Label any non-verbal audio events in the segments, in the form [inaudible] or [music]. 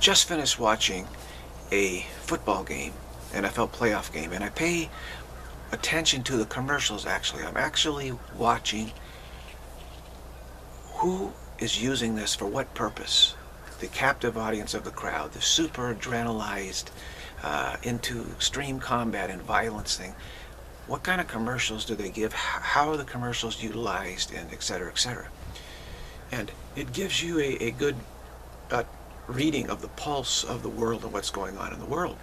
just finished watching a football game, NFL playoff game, and I pay attention to the commercials actually. I'm actually watching who is using this for what purpose. The captive audience of the crowd, the super adrenalized, uh, into extreme combat and violence thing. What kind of commercials do they give? How are the commercials utilized, and et cetera, et cetera. And it gives you a, a good uh, reading of the pulse of the world and what's going on in the world.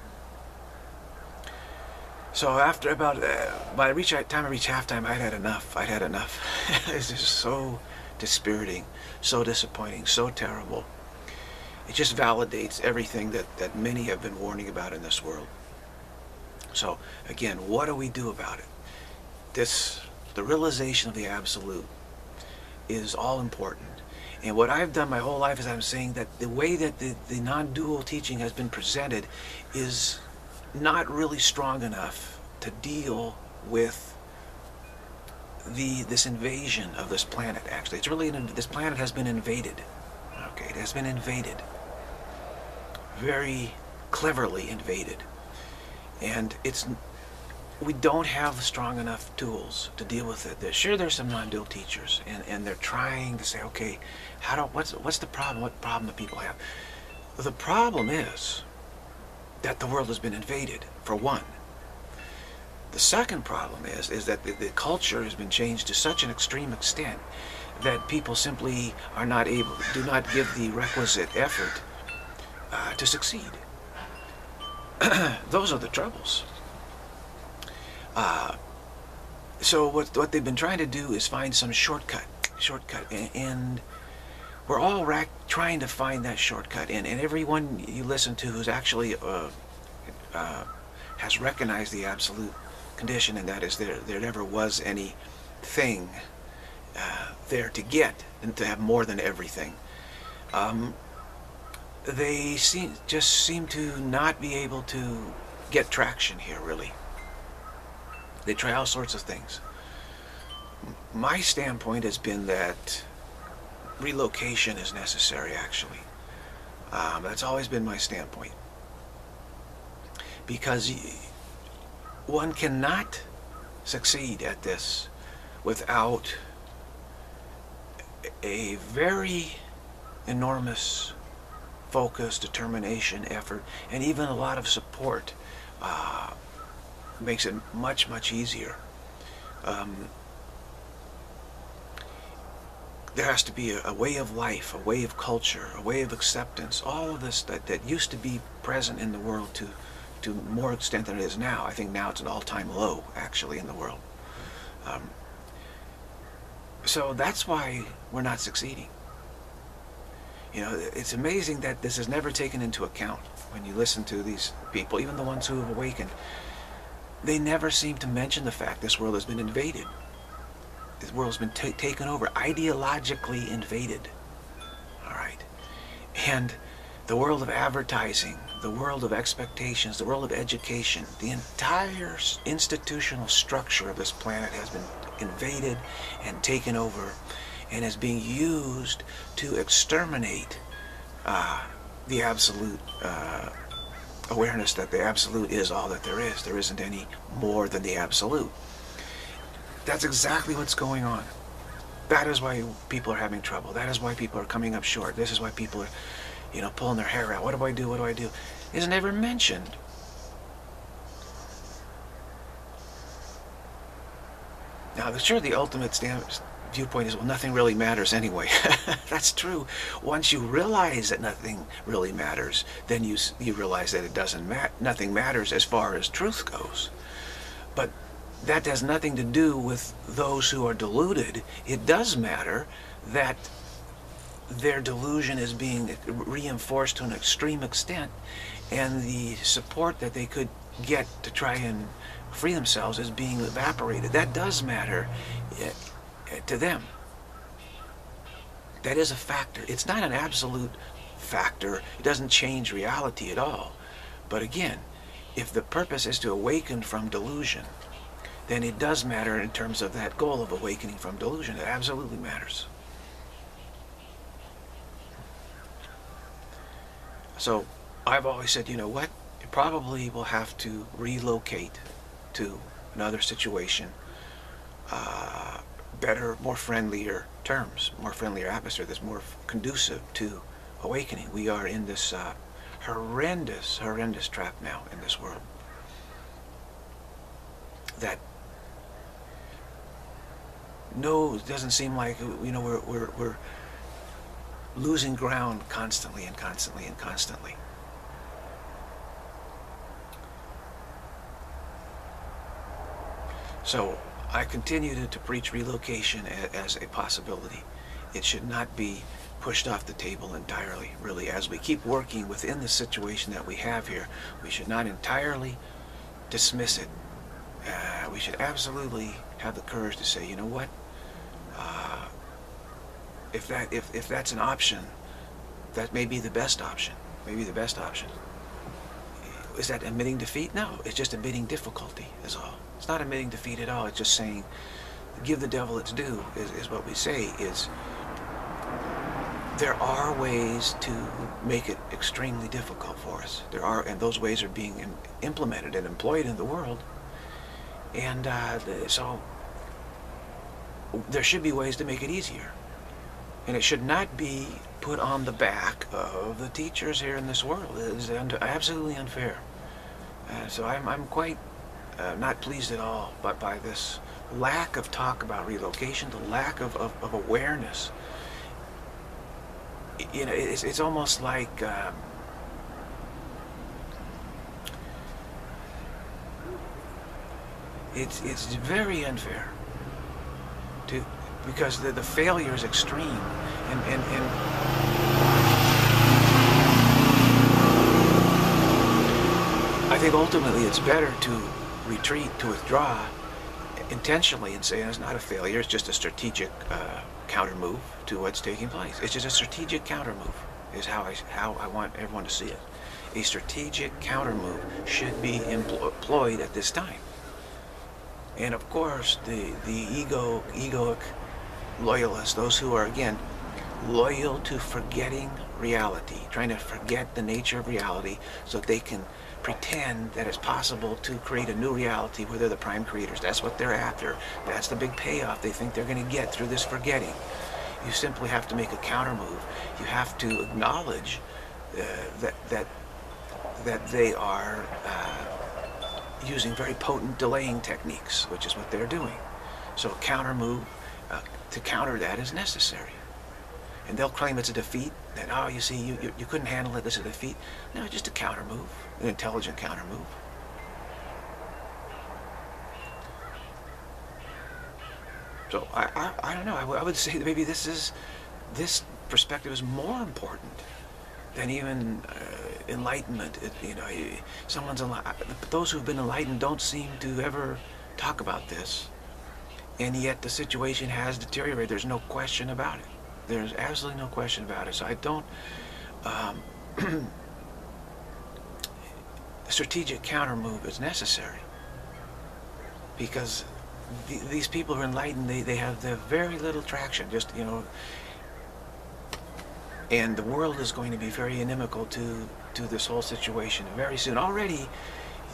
So after about, uh, by the time I reached halftime, I'd had enough. I'd had enough. [laughs] it's just so dispiriting, so disappointing, so terrible. It just validates everything that, that many have been warning about in this world. So again, what do we do about it? This, the realization of the absolute is all important. And what I've done my whole life is I'm saying that the way that the, the non-dual teaching has been presented is not really strong enough to deal with the this invasion of this planet actually. It's really this planet has been invaded. Okay it has been invaded. Very cleverly invaded. And it's we don't have strong enough tools to deal with it. Sure, there's some non-dual teachers, and, and they're trying to say, okay, how do what's what's the problem? What problem do people have? The problem is that the world has been invaded, for one. The second problem is is that the, the culture has been changed to such an extreme extent that people simply are not able, do not give the requisite effort uh, to succeed. [clears throat] Those are the troubles. Uh, so what, what they've been trying to do is find some shortcut, shortcut, and, and we're all trying to find that shortcut. And, and everyone you listen to who's actually uh, uh, has recognized the absolute condition, and that is there there never was any thing uh, there to get and to have more than everything. Um, they seem just seem to not be able to get traction here, really. They try all sorts of things. My standpoint has been that relocation is necessary, actually. Um, that's always been my standpoint. Because one cannot succeed at this without a very enormous focus, determination, effort, and even a lot of support uh, makes it much, much easier. Um, there has to be a, a, way of life, a way of culture, a way of acceptance, all of this that, that used to be present in the world to, to more extent than it is now. I think now it's an all-time low, actually, in the world. Um, so that's why we're not succeeding. You know, it's amazing that this is never taken into account when you listen to these people, even the ones who have awakened. They never seem to mention the fact this world has been invaded. This world has been taken over, ideologically invaded. All right. And the world of advertising, the world of expectations, the world of education, the entire institutional structure of this planet has been invaded and taken over and is being used to exterminate uh, the absolute uh, awareness that the absolute is all that there is. There isn't any more than the absolute. That's exactly what's going on. That is why people are having trouble. That is why people are coming up short. This is why people are, you know, pulling their hair out. What do I do? What do I do? Is never mentioned. Now, sure, the ultimate viewpoint is, well, nothing really matters anyway. [laughs] That's true. Once you realize that nothing really matters, then you, you realize that it doesn't matter. Nothing matters as far as truth goes. But that has nothing to do with those who are deluded. It does matter that their delusion is being reinforced to an extreme extent and the support that they could get to try and free themselves is being evaporated. That does matter eh, to them. That is a factor. It's not an absolute factor. It doesn't change reality at all. But again, if the purpose is to awaken from delusion, then it does matter in terms of that goal of awakening from delusion. It absolutely matters. So I've always said, you know what? You probably will have to relocate to another situation, uh, better, more friendlier terms, more friendlier atmosphere that's more conducive to awakening. We are in this uh, horrendous, horrendous trap now in this world that no, it doesn't seem like you know we're we're we're losing ground constantly and constantly and constantly. So I continue to, to preach relocation as, a possibility. It should not be pushed off the table entirely, really. As we keep working within the situation that we have here, we should not entirely dismiss it. Uh, we should absolutely have the courage to say, you know what? Uh, if that if, if that's an option, that may be the best option. Maybe the best option. Is that admitting defeat? No, it's just admitting difficulty is all. It's not admitting defeat at all. It's just saying, give the devil its due, is, is what we say, is there are ways to make it extremely difficult for us. There are, and those ways are being implemented and employed in the world. And uh, so there should be ways to make it easier. And it should not be put on the back of the teachers here in this world. It is absolutely unfair. Uh, so I'm, I'm quite uh, not pleased at all by, by this lack of talk about relocation, the lack of, of, of awareness. You know, it's, it's almost like um, it's, it's very unfair because the, the failure is extreme and, and, and I think ultimately it's better to retreat, to withdraw intentionally and say it's not a failure, it's just a strategic uh, counter move to what's taking place. It's just a strategic counter move is how I, how I want everyone to see it. A strategic counter move should be employed at this time. And of course, the, the ego, egoic loyalists, those who are, again, loyal to forgetting reality, trying to forget the nature of reality so they can pretend that it's possible to create a new reality where they're the prime creators. That's what they're after. That's the big payoff they think they're going to get through this forgetting. You simply have to make a counter move. You have to acknowledge uh, that, that, that they are uh, using very potent delaying techniques, which is what they're doing. So counter move to counter that is necessary. And they'll claim it's a defeat, that, oh, you see, you, you, you couldn't handle it, this is a defeat. No, just a counter move, an intelligent counter move. So I, I, I don't know, I, I would [laughs] say maybe this is, this perspective is more important than even uh, enlightenment. It, you know, someone's enlightened. those who've been enlightened don't seem to ever talk about this, and yet the situation has deteriorated. There's no question about it. There's absolutely no question about it. So I don't. Um, [clears throat] strategic counter move is necessary because th these people are enlightened, they, they have the very little traction. Just, you know, and the world is going to be very inimical to, to this whole situation very soon. Already,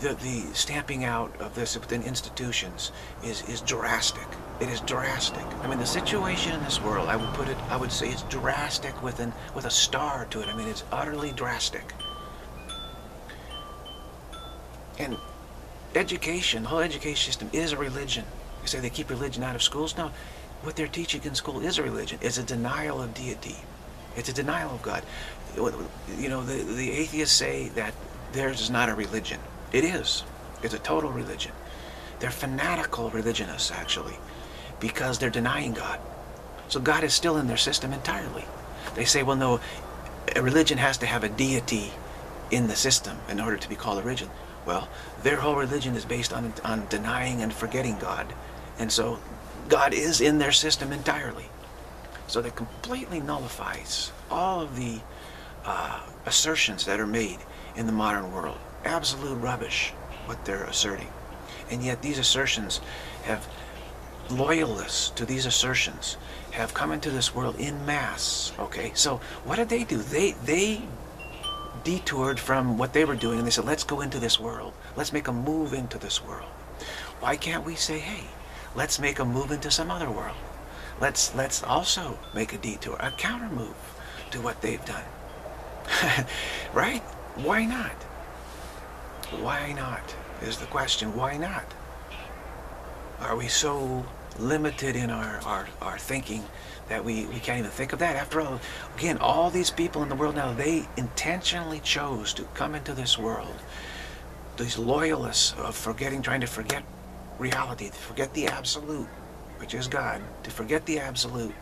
the, the stamping out of this within institutions is, is drastic. It is drastic. I mean, the situation in this world, I would put it, I would say it's drastic with, an, with a star to it. I mean, it's utterly drastic. And education, the whole education system is a religion. You say they keep religion out of schools? No, what they're teaching in school is a religion. It's a denial of deity. It's a denial of God. You know, the, the atheists say that theirs is not a religion. It is. It's a total religion. They're fanatical religionists, actually, because they're denying God. So God is still in their system entirely. They say, well, no, a religion has to have a deity in the system in order to be called a religion. Well, their whole religion is based on, on denying and forgetting God. And so God is in their system entirely. So that completely nullifies all of the uh, assertions that are made in the modern world. Absolute rubbish, what they're asserting. And yet these assertions have, loyalists to these assertions have come into this world in mass, okay? So what did they do? They, they detoured from what they were doing and they said, let's go into this world. Let's make a move into this world. Why can't we say, hey, let's make a move into some other world? Let's, let's also make a detour, a counter move to what they've done. [laughs] right? Why not? Why not is the question. Why not? Are we so limited in our, our, our thinking that we, we can't even think of that. After all, again, all these people in the world now, they intentionally chose to come into this world. These loyalists of forgetting, trying to forget reality, to forget the absolute, which is God, to forget the absolute.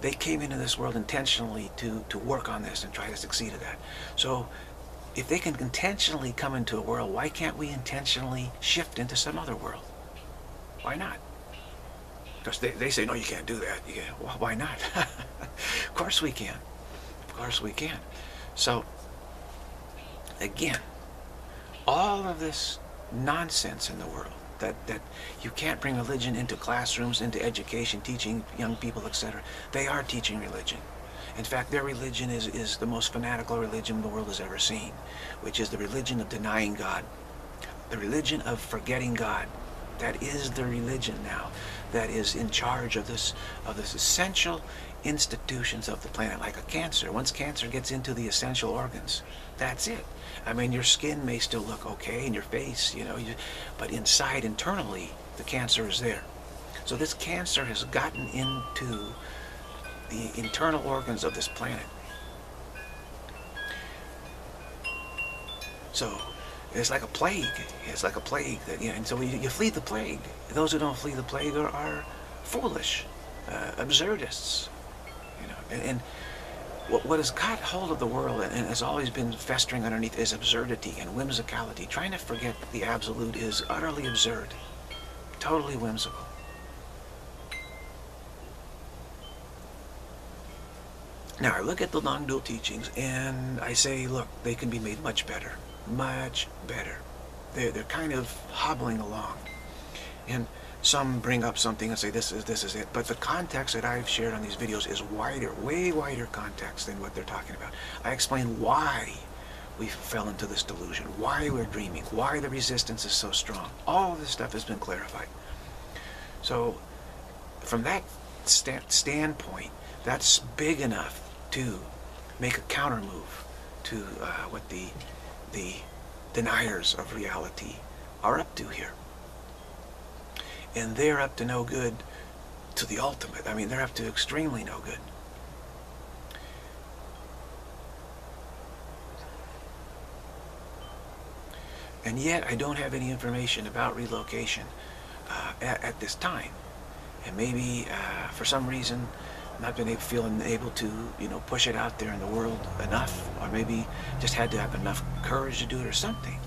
They came into this world intentionally to, to work on this and try to succeed at that. So if they can intentionally come into a world, why can't we intentionally shift into some other world? Why not? Because they, they say, no, you can't do that. You can't. Well, why not? [laughs] of course we can. Of course we can. So, again, all of this nonsense in the world, that, that you can't bring religion into classrooms, into education, teaching young people, etc. They are teaching religion. In fact, their religion is, is the most fanatical religion the world has ever seen, which is the religion of denying God, the religion of forgetting God. That is the religion now that is in charge of this of this essential institutions of the planet, like a cancer. Once cancer gets into the essential organs, that's it. I mean, your skin may still look okay, and your face, you know, you, but inside, internally, the cancer is there. So this cancer has gotten into the internal organs of this planet. So it's like a plague. It's like a plague. That, you know, and so you, you flee the plague. Those who don't flee the plague are, are foolish, uh, absurdists. You know, and, and what, what has got hold of the world and, and has always been festering underneath is absurdity and whimsicality. Trying to forget the absolute is utterly absurd, totally whimsical. Now I look at the non-dual teachings and I say, look, they can be made much better much better. They're, they're kind of hobbling along. And some bring up something and say this is this is it. But the context that I've shared on these videos is wider, way wider context than what they're talking about. I explain why we fell into this delusion, why we're dreaming, why the resistance is so strong. All this stuff has been clarified. So from that st standpoint, that's big enough to make a counter move to uh, what the the deniers of reality are up to here. And they're up to no good to the ultimate. I mean, they're up to extremely no good. And yet, I don't have any information about relocation uh, at, at, this time. And maybe, uh, for some reason, not been able, feeling able to, you know, push it out there in the world enough, or maybe just had to have enough courage to do it or something.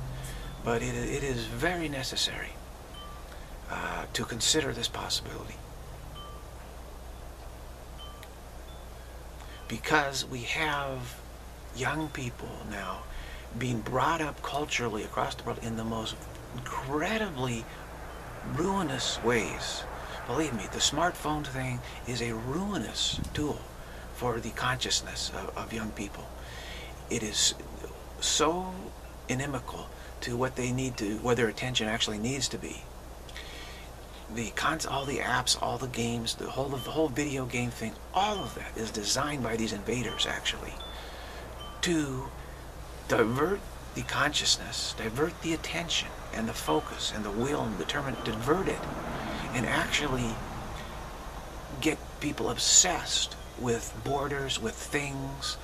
But it, it is very necessary uh, to consider this possibility. Because we have young people now being brought up culturally across the world in the most incredibly ruinous ways Believe me, the smartphone thing is a ruinous tool for the consciousness of, of young people. It is so inimical to what they need to, where their attention actually needs to be. The cons, all the apps, all the games, the whole the whole video game thing, all of that is designed by these invaders actually to divert the consciousness, divert the attention and the focus and the will and determine divert it and actually get people obsessed with borders, with things,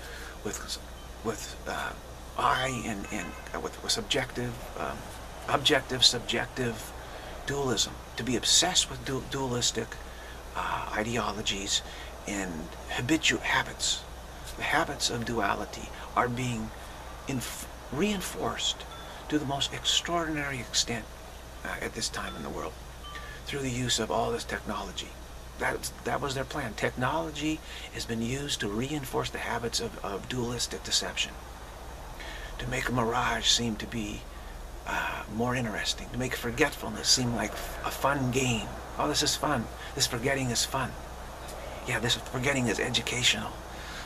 with with uh, I and and uh, with, with subjective, um, objective, subjective dualism. To be obsessed with du dualistic uh, ideologies and habitual habits, the habits of duality are being reinforced to the most extraordinary extent uh, at this time in the world through the use of all this technology. That, that was their plan. Technology has been used to reinforce the habits of, of dualistic deception, to make a mirage seem to be uh, more interesting, to make forgetfulness seem like a fun game. Oh, this is fun. This forgetting is fun. Yeah, this forgetting is educational.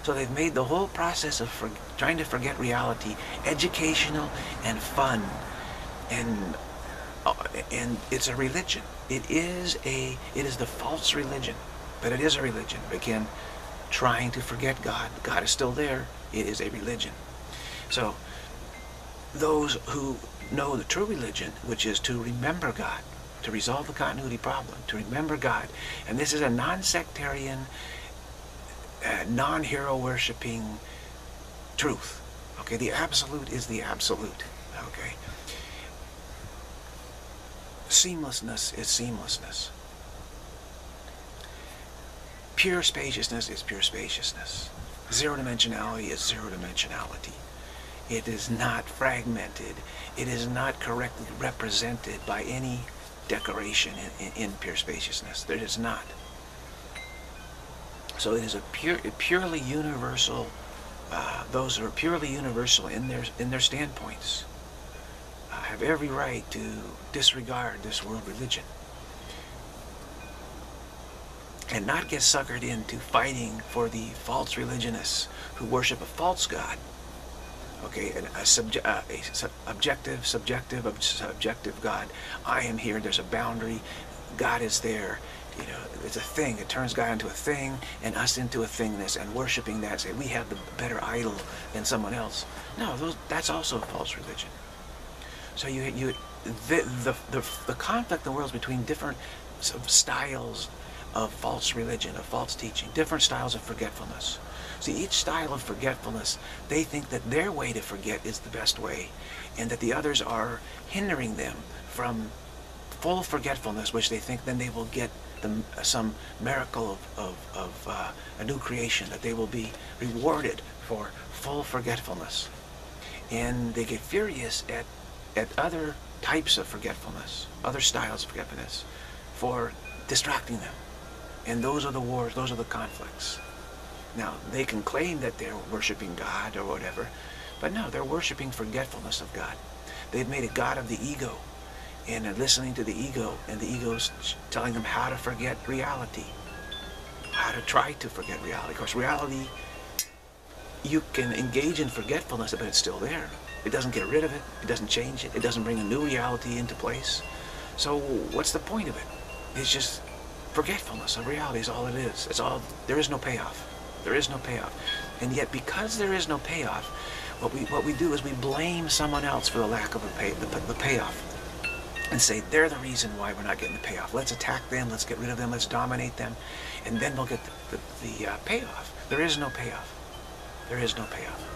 So they've made the whole process of trying to forget reality educational and fun. And and it's a religion. It is a it is the false religion, but it is a religion. Again, trying to forget God. God is still there. It is a religion. So those who know the true religion, which is to remember God, to resolve the continuity problem, to remember God. And this is a non-sectarian, uh, non-hero worshipping truth. Okay, the absolute is the absolute. Okay. Seamlessness is seamlessness. Pure spaciousness is pure spaciousness. Zero dimensionality is zero dimensionality. It is not fragmented. It is not correctly represented by any decoration in, in, in pure spaciousness. There is not. So it is a pure, purely universal. Uh, those are purely universal in their in their standpoints have every right to disregard this world religion and not get suckered into fighting for the false religionists who worship a false god okay, a, a, subje uh, a su objective, subjective, ob subjective God. I am here, there's a boundary, God is there. You know, it's a thing. It turns God into a thing and us into a thingness and worshiping that, say we have the better idol than someone else. No, those, that's also a false religion. So you, you, the, the, the, the conflict in the world is between different styles of false religion, of false teaching, different styles of forgetfulness. See, each style of forgetfulness, they think that their way to forget is the best way, and that the others are hindering them from full forgetfulness, which they think then they will get the, some miracle of, of, of uh, a new creation, that they will be rewarded for full forgetfulness. And they get furious at, at other types of forgetfulness, other styles of forgetfulness, for distracting them. And those are the wars, those are the conflicts. Now, they can claim that they're worshiping God or whatever, but no, they're worshiping forgetfulness of God. They've made a God of the ego, and they're listening to the ego, and the ego's telling them how to forget reality, how to try to forget reality. Of course, reality, you can engage in forgetfulness, but it's still there. It doesn't get rid of it. It doesn't change it. It doesn't bring a new reality into place. So what's the point of it? It's just forgetfulness of reality is all it is. It's all, there is no payoff. There is no payoff. And yet, because there is no payoff, what we, what we do is we blame someone else for the lack of a pay, the, the payoff and say they're the reason why we're not getting the payoff. Let's attack them, let's get rid of them, let's dominate them, and then we'll get the, the, the uh, payoff. There is no payoff. There is no payoff.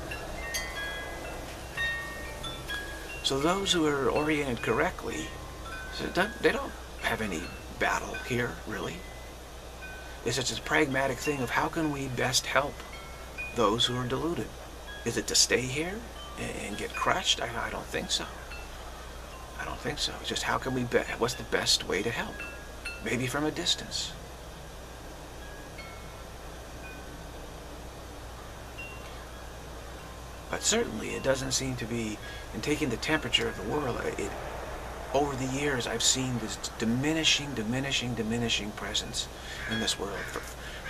So those who are oriented correctly, they don't have any battle here, really. It's just a pragmatic thing of how can we best help those who are deluded? Is it to stay here and get crushed? I, don't think so. I don't think so. It's just how can we, what's the best way to help? Maybe from a distance. But certainly it doesn't seem to be, in taking the temperature of the world, it, over the years, I've seen this diminishing, diminishing, diminishing presence in this world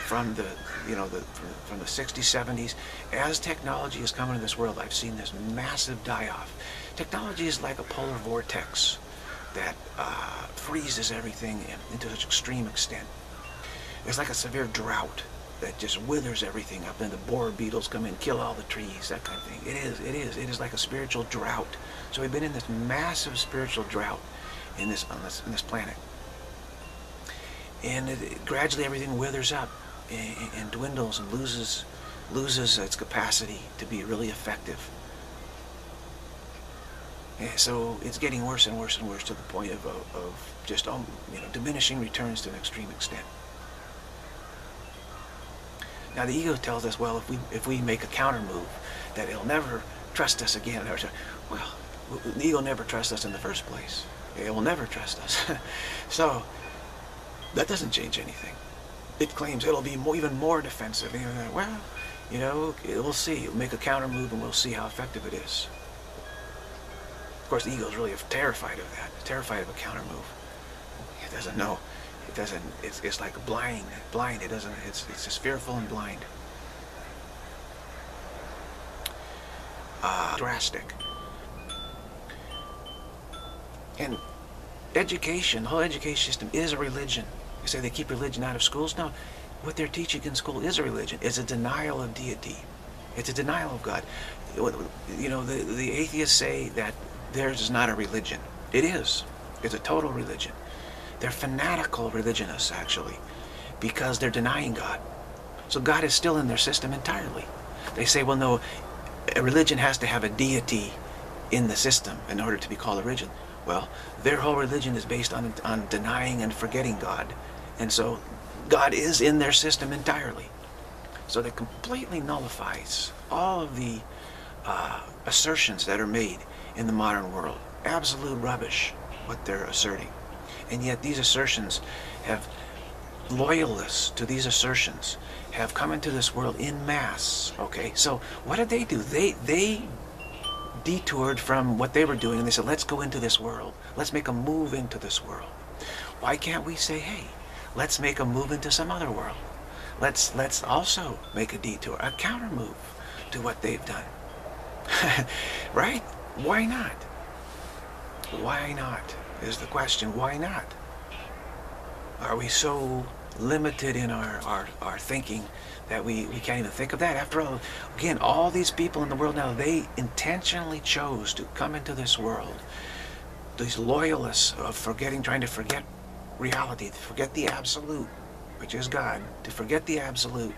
from the, you know, the, from, the 60s, 70s. As technology has come into this world, I've seen this massive die-off. Technology is like a polar vortex that uh, freezes everything into such extreme extent. It's like a severe drought that just withers everything up and the borer beetles come in, kill all the trees, that kind of thing. It is, it is, it is like a spiritual drought. So we've been in this massive spiritual drought in this, on this, in this planet. And it, gradually everything withers up and, and dwindles and loses, loses its capacity to be really effective. And so it's getting worse and worse and worse to the point of, of, of just um, you know diminishing returns to an extreme extent. Now the ego tells us, well, if we if we make a counter move, that it'll never trust us again. Well, the ego never trusts us in the first place. It will never trust us. [laughs] so that doesn't change anything. It claims it'll be more, even more defensive. Well, you know, we'll see. We'll make a counter move and we'll see how effective it is. Of course, the ego is really terrified of that. terrified of a counter move. It doesn't know it doesn't, it's, it's like blind, blind. It doesn't, it's, it's just fearful and blind. uh, drastic. And education, the whole education system is a religion. You say they keep religion out of schools? No. What they're teaching in school is a religion. It's a denial of deity. It's a denial of God. You know, the, the atheists say that theirs is not a religion. It is. It's a total religion. They're fanatical religionists, actually, because they're denying God. So God is still in their system entirely. They say, well, no, a religion has to have a deity in the system in order to be called a religion. Well, their whole religion is based on, on denying and forgetting God. And so God is in their system entirely. So that completely nullifies all of the uh, assertions that are made in the modern world. Absolute rubbish, what they're asserting. And yet these assertions have, loyalists to these assertions, have come into this world in mass. Okay, so what did they do? They, they detoured from what they were doing and they said, let's go into this world. Let's make a move into this world. Why can't we say, hey, let's make a move into some other world? Let's, let's also make a detour, a counter move to what they've done. [laughs] right? Why not? Why not is the question. Why not? Are we so limited in our, our, our thinking that we, we can't even think of that. After all, again, all these people in the world now, they intentionally chose to come into this world. These loyalists of forgetting, trying to forget reality, to forget the absolute, which is God, to forget the absolute.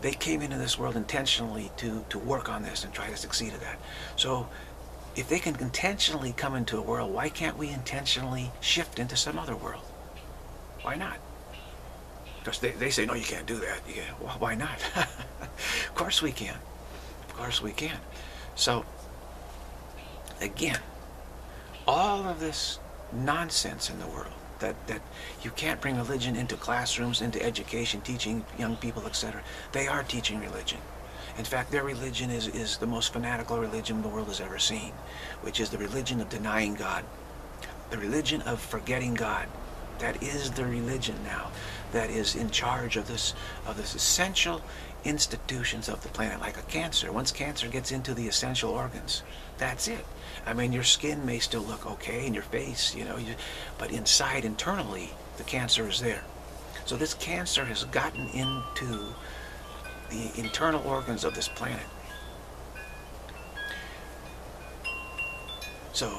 They came into this world intentionally to, to work on this and try to succeed at that. So if they can intentionally come into a world, why can't we intentionally shift into some other world? Why not? Because they, they say, no, you can't do that. You can't. Well, why not? [laughs] of course we can. Of course we can. So, again, all of this nonsense in the world, that, that you can't bring religion into classrooms, into education, teaching young people, etc. They are teaching religion. In fact, their religion is, is the most fanatical religion the world has ever seen, which is the religion of denying God, the religion of forgetting God. That is the religion now that is in charge of this of this essential institutions of the planet, like a cancer. Once cancer gets into the essential organs, that's it. I mean, your skin may still look okay, and your face, you know, you, but inside, internally, the cancer is there. So this cancer has gotten into the internal organs of this planet. So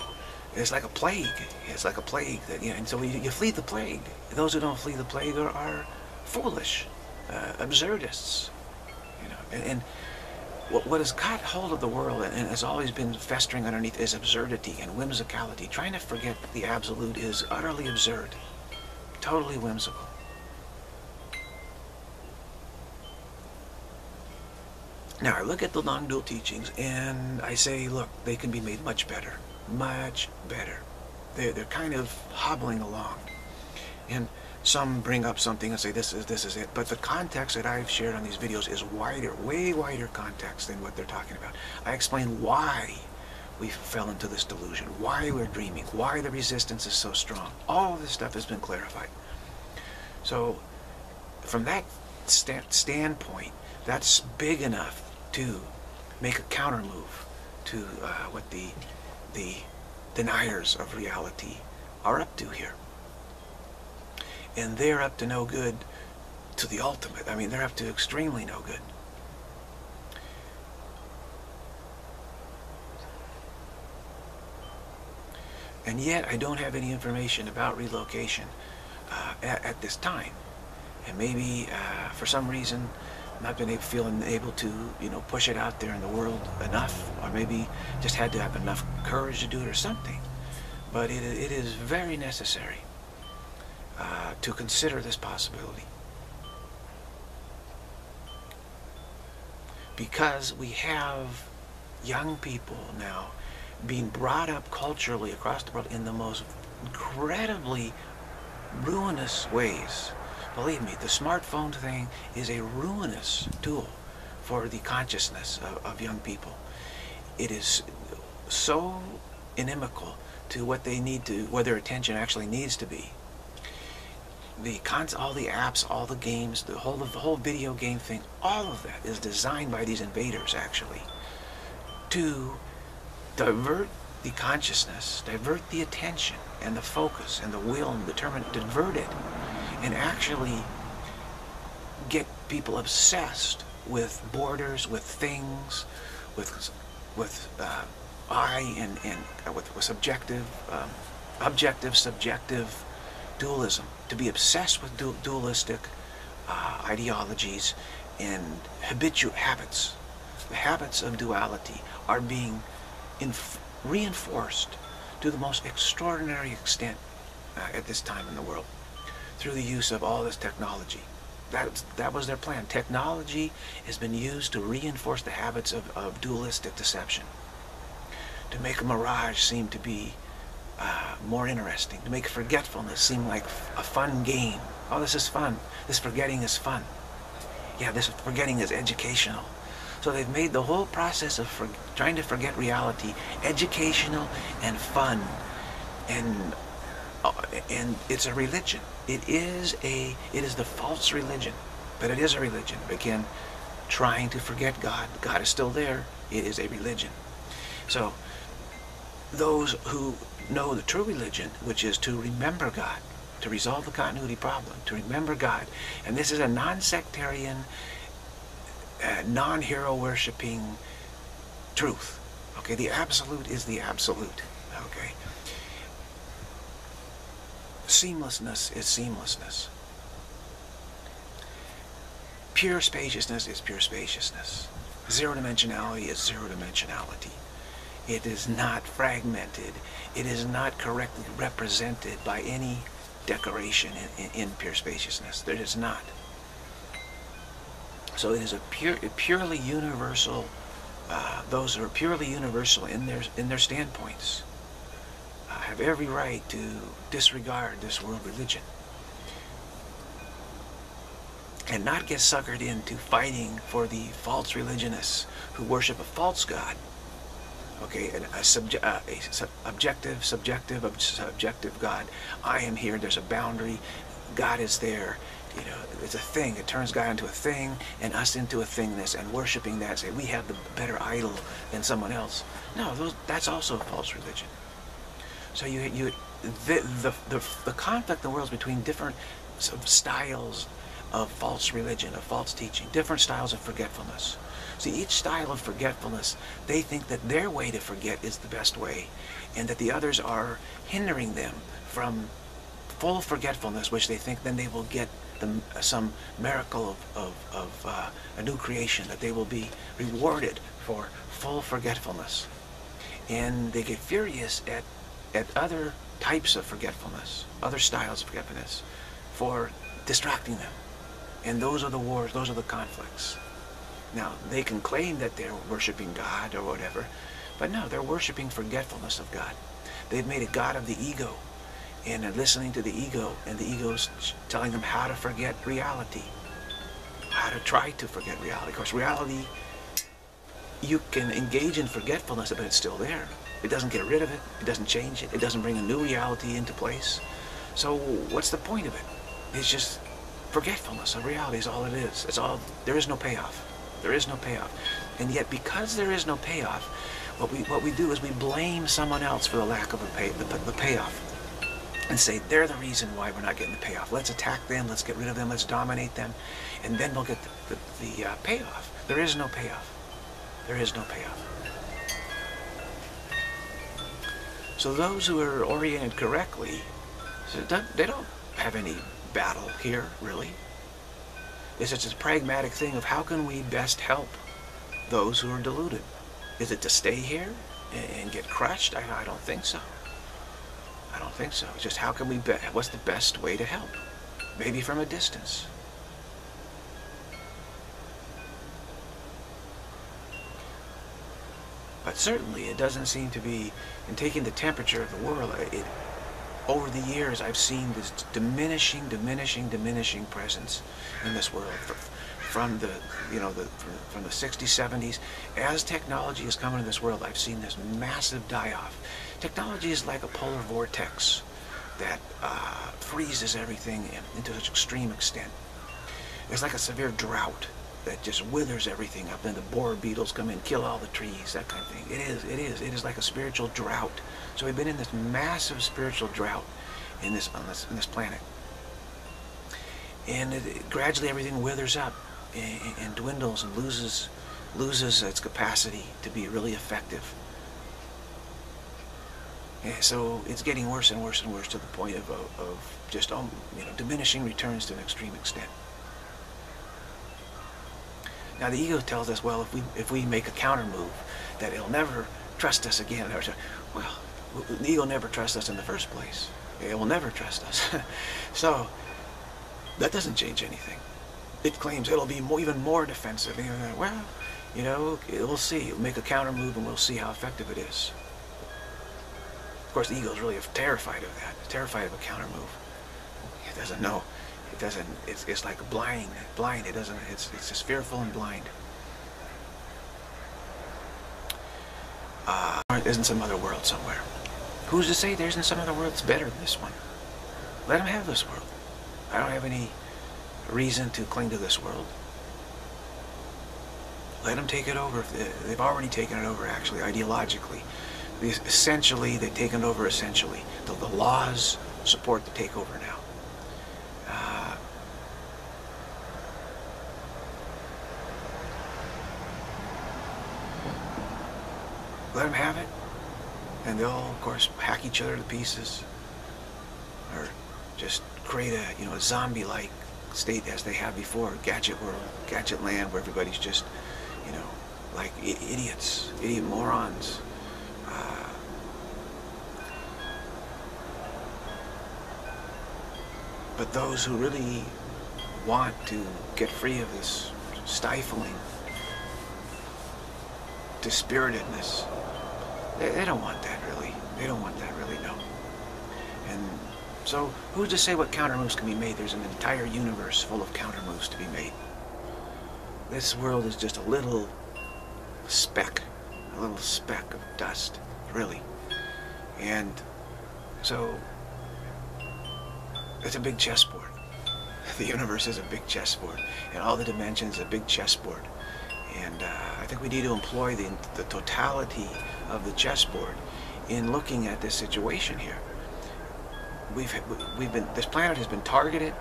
it's like a plague. It's like a plague. That, you know, and so you, you flee the plague. Those who don't flee the plague are, are foolish, uh, absurdists. You know, and, and what, what, has got hold of the world and, and has always been festering underneath is absurdity and whimsicality. Trying to forget the absolute is utterly absurd, totally whimsical. Now I look at the non-dual teachings and I say, look, they can be made much better much better. They're, they're kind of hobbling along. And some bring up something and say this is this is it. But the context that I've shared on these videos is wider, way wider context than what they're talking about. I explain why we fell into this delusion, why we're dreaming, why the resistance is so strong. All this stuff has been clarified. So from that st standpoint, that's big enough to make a counter move to uh, what the the deniers of reality are up to here. And they're up to no good to the ultimate. I mean, they're up to extremely no good. And yet, I don't have any information about relocation uh, at, at, this time. And maybe, uh, for some reason, not been able, feeling able to, you know, push it out there in the world enough, or maybe just had to have enough courage to do it or something. But it, it is very necessary uh, to consider this possibility. Because we have young people now being brought up culturally across the world in the most incredibly ruinous ways Believe me, the smartphone thing is a ruinous tool for the consciousness of, of young people. It is so inimical to what they need to, where their attention actually needs to be. The cons, all the apps, all the games, the whole the whole video game thing, all of that is designed by these invaders actually to divert the consciousness, divert the attention and the focus and the will and determine divert it and actually get people obsessed with borders, with things, with with uh, I and, and uh, with, with subjective, um, objective, subjective dualism. To be obsessed with du dualistic uh, ideologies and habitual habits. The habits of duality are being reinforced to the most extraordinary extent uh, at this time in the world through the use of all this technology. That, that was their plan. Technology has been used to reinforce the habits of, of dualistic deception, to make a mirage seem to be uh, more interesting, to make forgetfulness seem like a fun game. Oh, this is fun. This forgetting is fun. Yeah, this forgetting is educational. So they've made the whole process of trying to forget reality educational and fun. And, uh, and it's a religion. It is a, it is the false religion, but it is a religion. Again, trying to forget God. God is still there. It is a religion. So those who know the true religion, which is to remember God, to resolve the continuity problem, to remember God. And this is a non-sectarian, uh, non-hero worshipping truth. Okay, the absolute is the absolute. Okay. Seamlessness is seamlessness. Pure spaciousness is pure spaciousness. Zero dimensionality is zero dimensionality. It is not fragmented. It is not correctly represented by any decoration in, in, in pure spaciousness. There is not. So it is a pure, purely universal. Uh, those are purely universal in their in their standpoints uh, have every right to disregard this world religion and not get suckered into fighting for the false religionists who worship a false god okay, a, a, subje uh, a sub objective, subjective, ob subjective God. I am here, there's a boundary, God is there. You know, it's a thing. It turns God into a thing and us into a thingness and worshiping that, say we have the better idol than someone else. No, those, that's also a false religion. So you, you, the, the, the, the conflict in the world is between different styles of false religion, of false teaching, different styles of forgetfulness. See, each style of forgetfulness, they think that their way to forget is the best way, and that the others are hindering them from full forgetfulness, which they think then they will get the, some miracle of, of, of uh, a new creation, that they will be rewarded for full forgetfulness. And they get furious at, at other types of forgetfulness, other styles of forgetfulness, for distracting them. And those are the wars, those are the conflicts. Now, they can claim that they're worshiping God or whatever, but no, they're worshiping forgetfulness of God. They've made a God of the ego, and they're listening to the ego, and the ego's telling them how to forget reality, how to try to forget reality. Of course, reality, you can engage in forgetfulness, but it's still there. It doesn't get rid of it. It doesn't change it. It doesn't bring a new reality into place. So what's the point of it? It's just forgetfulness of reality is all it is. It's all, there is no payoff. There is no payoff. And yet, because there is no payoff, what we, what we do is we blame someone else for the lack of a pay, the, the payoff and say they're the reason why we're not getting the payoff. Let's attack them, let's get rid of them, let's dominate them, and then we'll get the, the, the uh, payoff. There is no payoff. There is no payoff. So those who are oriented correctly, they don't have any battle here, really. It's just a pragmatic thing of how can we best help those who are deluded? Is it to stay here and get crushed? I, don't think so. I don't think so. It's just how can we, be, what's the best way to help? Maybe from a distance. But certainly it doesn't seem to be, in taking the temperature of the world, it, over the years, I've seen this diminishing, diminishing, diminishing presence in this world from the, you know, the, from the 60s, 70s. As technology has come into this world, I've seen this massive die-off. Technology is like a polar vortex that uh, freezes everything into such extreme extent. It's like a severe drought that just withers everything up. And the borer beetles come in, kill all the trees, that kind of thing. It is, it is, it is like a spiritual drought. So we've been in this massive spiritual drought in this on this, in this planet, and it, it, gradually everything withers up and, and dwindles and loses loses its capacity to be really effective. And so it's getting worse and worse and worse to the point of, of, of just um, you know diminishing returns to an extreme extent. Now the ego tells us, well, if we if we make a counter move, that it'll never trust us again. Well, the ego never trusts us in the first place. It will never trust us. [laughs] so that doesn't change anything. It claims it'll be more, even more defensive. Uh, well, you know, we'll see. We'll make a counter move and we'll see how effective it is. Of course, the ego is really terrified of that. Terrified of a counter move. It doesn't know. Doesn't. It's, it's like blind. Blind. It doesn't. It's it's just fearful and blind. Uh, there isn't some other world somewhere. Who's to say there isn't some other world that's better than this one? Let them have this world. I don't have any reason to cling to this world. Let them take it over. They've already taken it over, actually, ideologically. Essentially, they've taken it over essentially. The, the laws support the takeover now. Uh, let them have it. And they'll, of course, hack each other to pieces. Or just create a, you know, a zombie-like state as they have before. Gadget world, gadget land, where everybody's just you know, like idiots, idiot morons. Uh, but those who really want to get free of this stifling dispiritedness, they, they don't want that really. They don't want that really, no. And so who's to say what counter moves can be made? There's an entire universe full of counter moves to be made. This world is just a little speck, a little speck of dust, really. And so it's a big chessboard. [laughs] The universe is a big chessboard, and all the dimensions a big chessboard. And uh, I think we need to employ the, the totality of the chessboard in looking at this situation here. We've, we've been, this planet has been targeted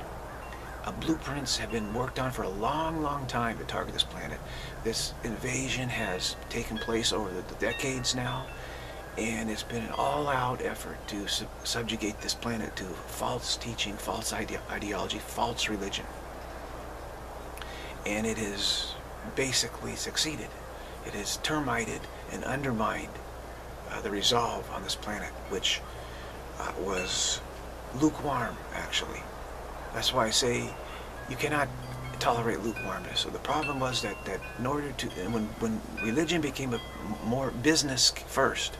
uh, blueprints have been worked on for a long, long time to target this planet. This invasion has taken place over the, the decades now, and it's been an all-out effort to subjugate this planet to false teaching, false ide ideology, false religion. And it has basically succeeded. It has termited and undermined uh, the resolve on this planet, which uh, was lukewarm, actually. That's why I say you cannot tolerate lukewarmness. So the problem was that, that in order to, when, when religion became a more business first,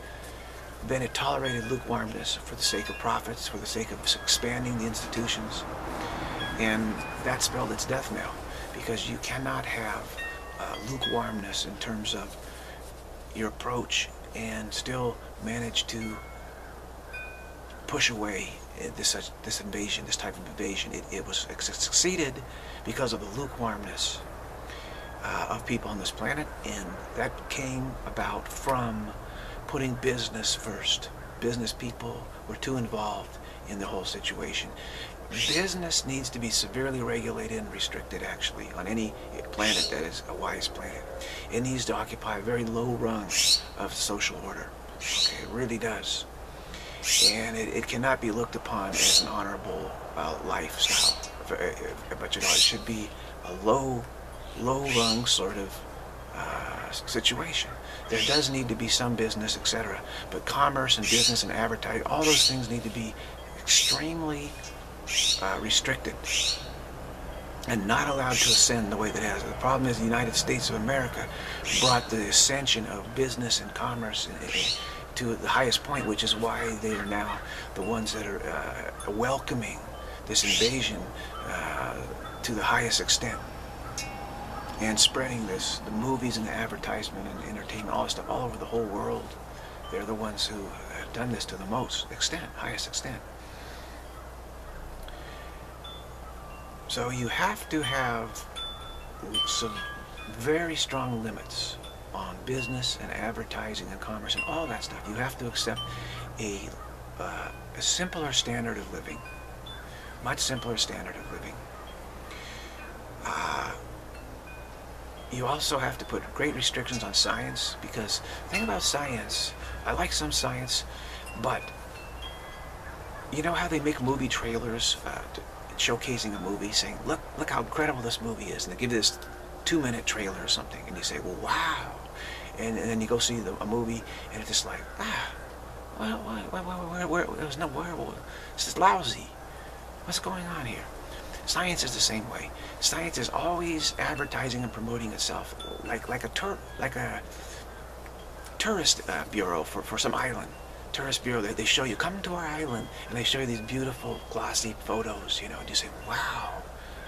then it tolerated lukewarmness for the sake of profits, for the sake of expanding the institutions. And that spelled its death now, because you cannot have lukewarmness in terms of your approach and still manage to push away this such this invasion, this type of invasion, it, it was it succeeded because of the lukewarmness uh, of people on this planet, and that came about from putting business first. Business people were too involved in the whole situation. Business needs to be severely regulated and restricted, actually, on any planet that is a wise planet. It needs to occupy a very low rung of social order. Okay, it really does and it, it, cannot be looked upon as an honorable uh, lifestyle. But you know, it should be a low, low-rung sort of uh, situation. There does need to be some business, etc. But commerce and business and advertising, all those things need to be extremely uh, restricted and not allowed to ascend the way that it has. The problem is the United States of America brought the ascension of business and commerce to the highest point, which is why they are now the ones that are uh, welcoming this invasion uh, to the highest extent and spreading this, the movies and the advertisement and entertainment, all this stuff all over the whole world. They're the ones who have done this to the most extent, highest extent. So you have to have some very strong limits on business and advertising and commerce and all that stuff. You have to accept a, uh, a simpler standard of living, much simpler standard of living. Uh, you also have to put great restrictions on science because the thing about science, I like some science, but you know how they make movie trailers uh, showcasing a movie saying, look, look how incredible this movie is. And they give this two minute trailer or something. And you say, well, wow. And, and then you go see the, a movie and it's just like, ah, well, where, where, where, where, there's no, where, this is lousy. What's going on here? Science is the same way. Science is always advertising and promoting itself like like a tour like a tourist uh, bureau for, for some island. Tourist bureau, they, they show you, come to our island, and they show you these beautiful glossy photos, you know, and you say, wow,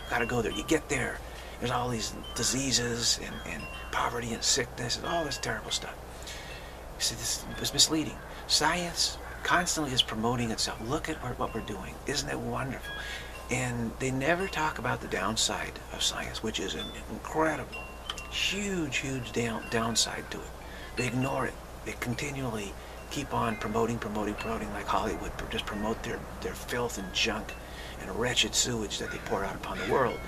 gotta go there. You get there, there's all these diseases and, and poverty and sickness and all this terrible stuff. You see, this is misleading. Science constantly is promoting itself. Look at what we're doing. Isn't it wonderful? And they never talk about the downside of science, which is an incredible, huge, huge down, downside to it. They ignore it. They continually keep on promoting, promoting, promoting like Hollywood, just promote their, their filth and junk and wretched sewage that they pour out upon the world.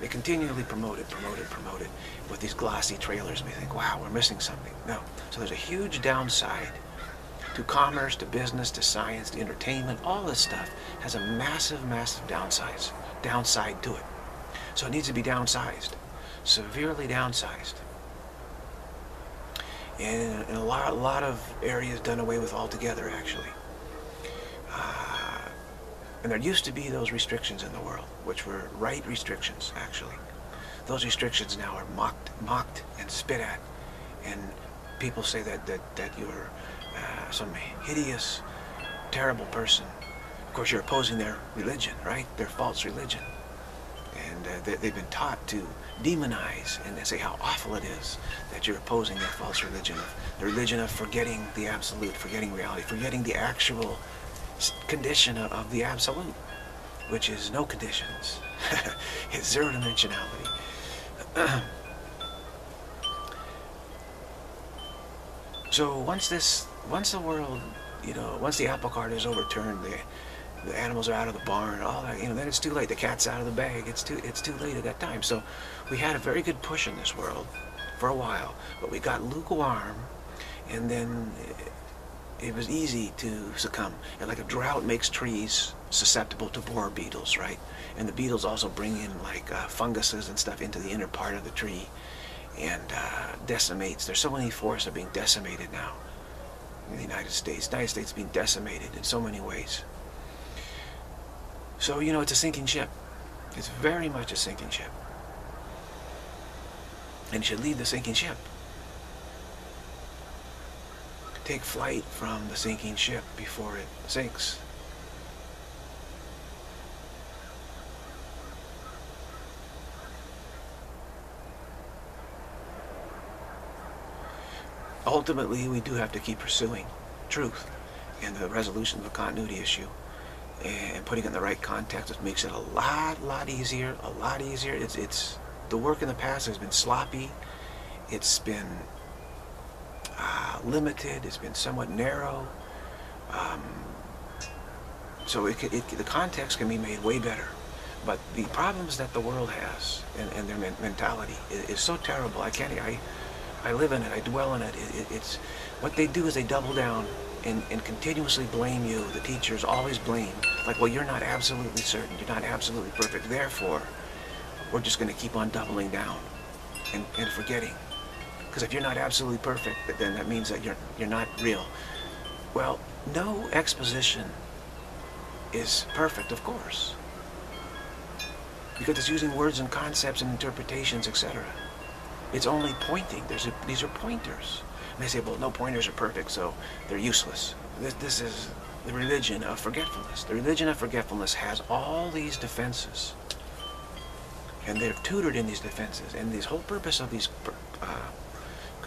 They continually promote it, promote it, promote it with these glossy trailers. And we think, wow, we're missing something. No. So there's a huge downside to commerce, to business, to science, to entertainment, all this stuff has a massive, massive downsides, downside to it. So it needs to be downsized, severely downsized. And a lot, a lot of areas done away with altogether, actually. Uh, and there used to be those restrictions in the world, which were right restrictions, actually. Those restrictions now are mocked, mocked and spit at. And people say that, that, that you're uh, some hideous, terrible person. Of course, you're opposing their religion, right? Their false religion. And uh, they, have been taught to demonize and say how awful it is that you're opposing that false religion, the religion of forgetting the absolute, forgetting reality, forgetting the actual condition of, of the absolute, which is no conditions. [laughs] it's zero dimensionality. [clears throat] so once this once the world, you know, once the apple cart is overturned, the the animals are out of the barn, all that, you know, then it's too late. The cat's out of the bag. It's too it's too late at that time. So we had a very good push in this world for a while, but we got lukewarm, and then it, it was easy to succumb. And like a drought makes trees susceptible to borer beetles, right? And the beetles also bring in like uh, funguses and stuff into the inner part of the tree and uh, decimates. There's so many forests are being decimated now in the United States. The United States being decimated in so many ways. So, you know, it's a sinking ship. It's very much a sinking ship. And should leave the sinking ship. Take flight from the sinking ship before it sinks. ultimately we do have to keep pursuing truth and the resolution of a continuity issue and putting it in the right context it makes it a lot lot easier a lot easier it's it's the work in the past has been sloppy it's been uh, limited it's been somewhat narrow um, so it, it, the context can be made way better but the problems that the world has and, and their men mentality is, is so terrible I can't I I live in it. I dwell in it. it, it it's what they do is they double down and, and continuously blame you. The teachers always blame. Like, well, you're not absolutely certain. You're not absolutely perfect. Therefore, we're just going to keep on doubling down and, and forgetting. Because if you're not absolutely perfect, then that means that you're, you're not real. Well, no exposition is perfect, of course. Because it's using words and concepts and interpretations, etc. It's only pointing. There's a, these are pointers. And they say, well, no pointers are perfect, so they're useless. This, this is the religion of forgetfulness. The religion of forgetfulness has all these defenses. And they're tutored in these defenses. And this whole purpose of these uh,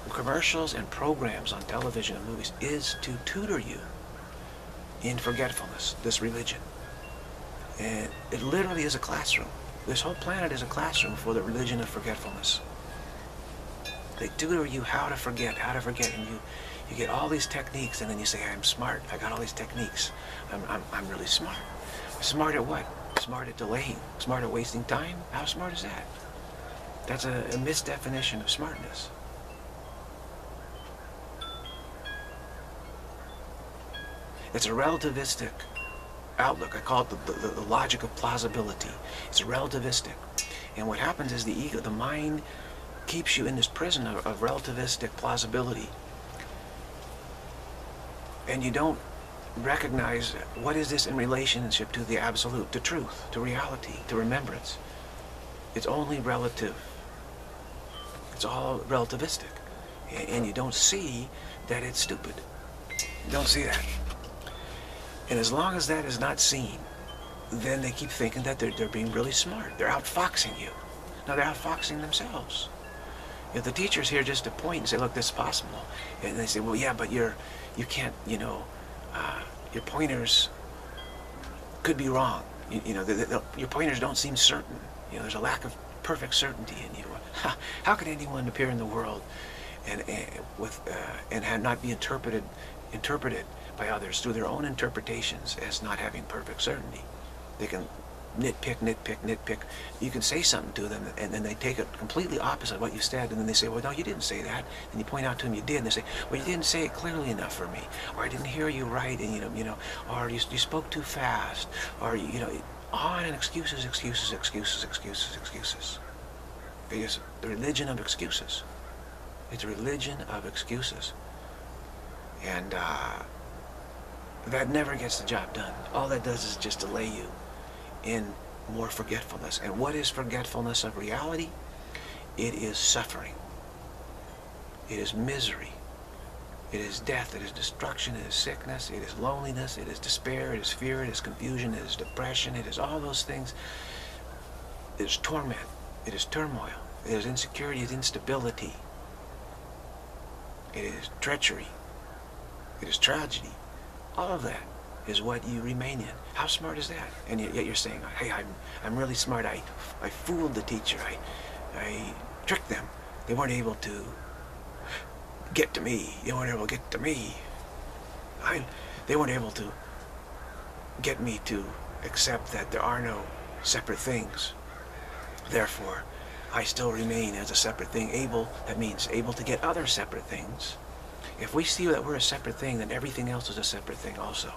commercials and programs on television and movies is to tutor you in forgetfulness, this religion. And it literally is a classroom. This whole planet is a classroom for the religion of forgetfulness. They tutor you how to forget, how to forget, and you, you get all these techniques, and then you say, I'm smart. I got all these techniques. I'm, I'm, I'm really smart. Smart at what? Smart at delaying. Smart at wasting time? How smart is that? That's a, a misdefinition of smartness. It's a relativistic outlook. I call it the, the, the, logic of plausibility. It's relativistic. And what happens is the ego, the mind, keeps you in this prison of, of relativistic plausibility. And you don't recognize what is this in relationship to the absolute, to truth, to reality, to remembrance. It's only relative. It's all relativistic. And you don't see that it's stupid. You don't see that. And as long as that is not seen, then they keep thinking that they're, they're being really smart. They're outfoxing you. Now they're outfoxing themselves. If the teacher's here just to point and say, look, this is possible. And they say, well, yeah, but you're, you can't, you know, uh, your pointers could be wrong. You, you know, your pointers don't seem certain. You know, there's a lack of perfect certainty in you. [laughs] How can anyone appear in the world and, and with uh, and have not be interpreted interpreted by others through their own interpretations as not having perfect certainty? They can nitpick, nitpick, nitpick. You can say something to them, and then they take it completely opposite of what you said, and then they say, well, no, you didn't say that. And you point out to them you did, and they say, well, you didn't say it clearly enough for me, or I didn't hear you right, and you know, you know, or you, you spoke too fast, or you know, on and excuses, excuses, excuses, excuses, excuses. Because the religion of excuses. It's a religion of excuses. And uh, that never gets the job done. All that does is just delay you in more forgetfulness. And what is forgetfulness of reality? It is suffering. It is misery. It is death. It is destruction. It is sickness. It is loneliness. It is despair. It is fear. It is confusion. It is depression. It is all those things. It is torment. It is turmoil. It is insecurity. It is instability. It is treachery. It is tragedy. All of that is what you remain in. How smart is that? And yet you're saying, hey, I'm, I'm really smart. I, I fooled the teacher. I, I tricked them. They weren't able to get to me. They weren't able to get to me. I, they weren't able to get me to accept that there are no separate things. Therefore, I still remain as a separate thing, able, that means able to get other separate things. If we see that we're a separate thing, then everything else is a separate thing also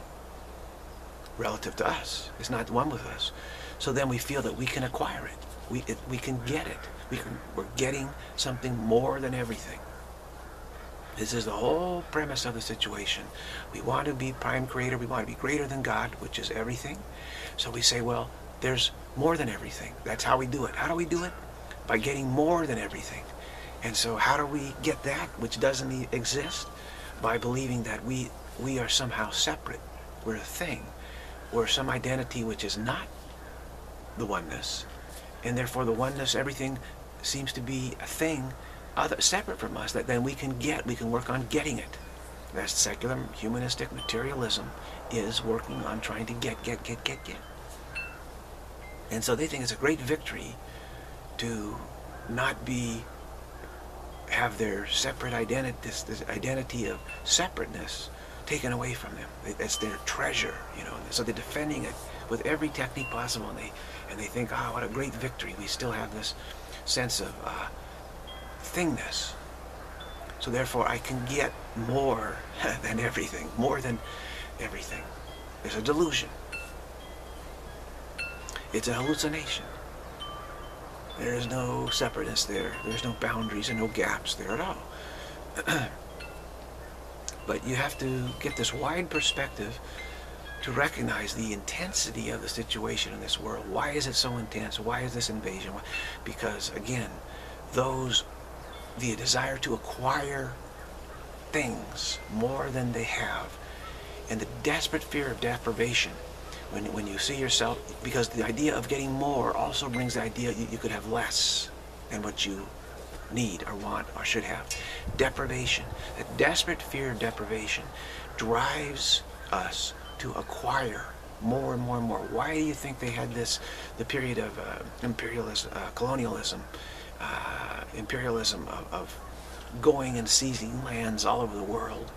relative to us. It's not one with us. So then we feel that we can acquire it. We, it, we can get it. We can, we're getting something more than everything. This is the whole premise of the situation. We want to be prime creator. We want to be greater than God, which is everything. So we say, well, there's more than everything. That's how we do it. How do we do it? By getting more than everything. And so how do we get that, which doesn't exist? By believing that we, we are somehow separate. We're a thing or some identity which is not the oneness, and therefore the oneness, everything seems to be a thing other, separate from us that then we can get, we can work on getting it. That's secular humanistic materialism is working on trying to get, get, get, get, get. And so they think it's a great victory to not be have their separate identity, this, this identity of separateness taken away from them. It's their treasure, you know. So they're defending it with every technique possible, and they and they think, ah, oh, what a great victory. We still have this sense of uh, thingness. So therefore, I can get more [laughs] than everything, more than everything. There's a delusion. It's a hallucination. There is no separateness there. There's no boundaries and no gaps there at all. [clears throat] But you have to get this wide perspective to recognize the intensity of the situation in this world. Why is it so intense? Why is this invasion? Because again, those, the desire to acquire things more than they have, and the desperate fear of deprivation, when, when you see yourself, because the idea of getting more also brings the idea you, you could have less than what you need or want or should have. Deprivation, a desperate fear of deprivation drives us to acquire more and more and more. Why do you think they had this, the period of uh, imperialism, uh, colonialism, uh, imperialism of, of, going and seizing lands all over the world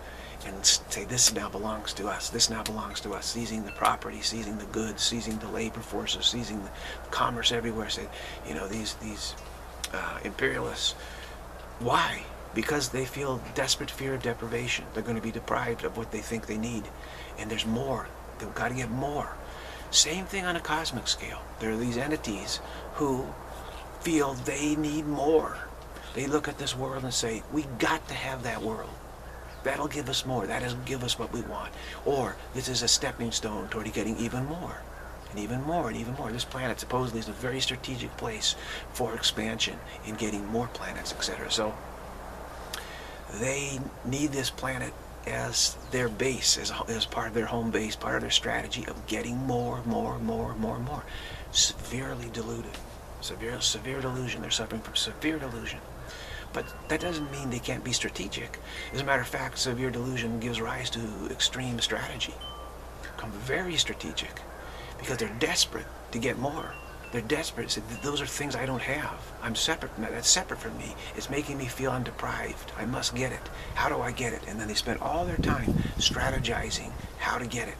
and say this now belongs to us, this now belongs to us, seizing the property, seizing the goods, seizing the labor forces, seizing the commerce everywhere. Say, you know, these these uh, imperialists. Why? Because they feel desperate fear of deprivation. They're going to be deprived of what they think they need, and there's more. They've got to get more. Same thing on a cosmic scale. There are these entities who feel they need more. They look at this world and say, we got to have that world. That'll give us more. That'll give us what we want. Or this is a stepping stone toward getting even more. And even more and even more. This planet supposedly is a very strategic place for expansion in getting more planets, etc. So they need this planet as their base, as, as part of their home base, part of their strategy of getting more, more, more, more, more. Severely deluded. Severe, severe delusion. They're suffering from severe delusion. But that doesn't mean they can't be strategic. As a matter of fact, severe delusion gives rise to extreme strategy. Become very strategic because they're desperate to get more. They're desperate. those are things I don't have. I'm separate. From that. That's separate from me. It's making me feel I'm deprived. I must get it. How do I get it? And then they spend all their time strategizing how to get it.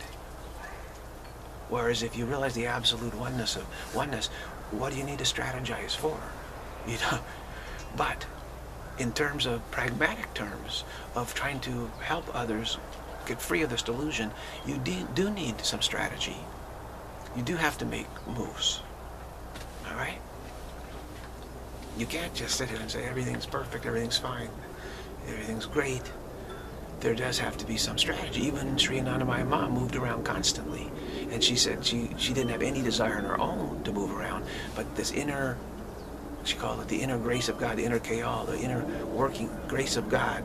Whereas if you realize the absolute oneness of oneness, what do you need to strategize for? [laughs] You know, but in terms of pragmatic terms of trying to help others get free of this delusion, you do need some strategy. You do have to make moves. All right? You can't just sit here and say everything's perfect, everything's fine, everything's great. There does have to be some strategy. Even Sri Anandamayi Ma, moved around constantly. And she said she, she didn't have any desire on her own to move around, but this inner she called it the inner grace of God, the inner kheyal, the inner working grace of God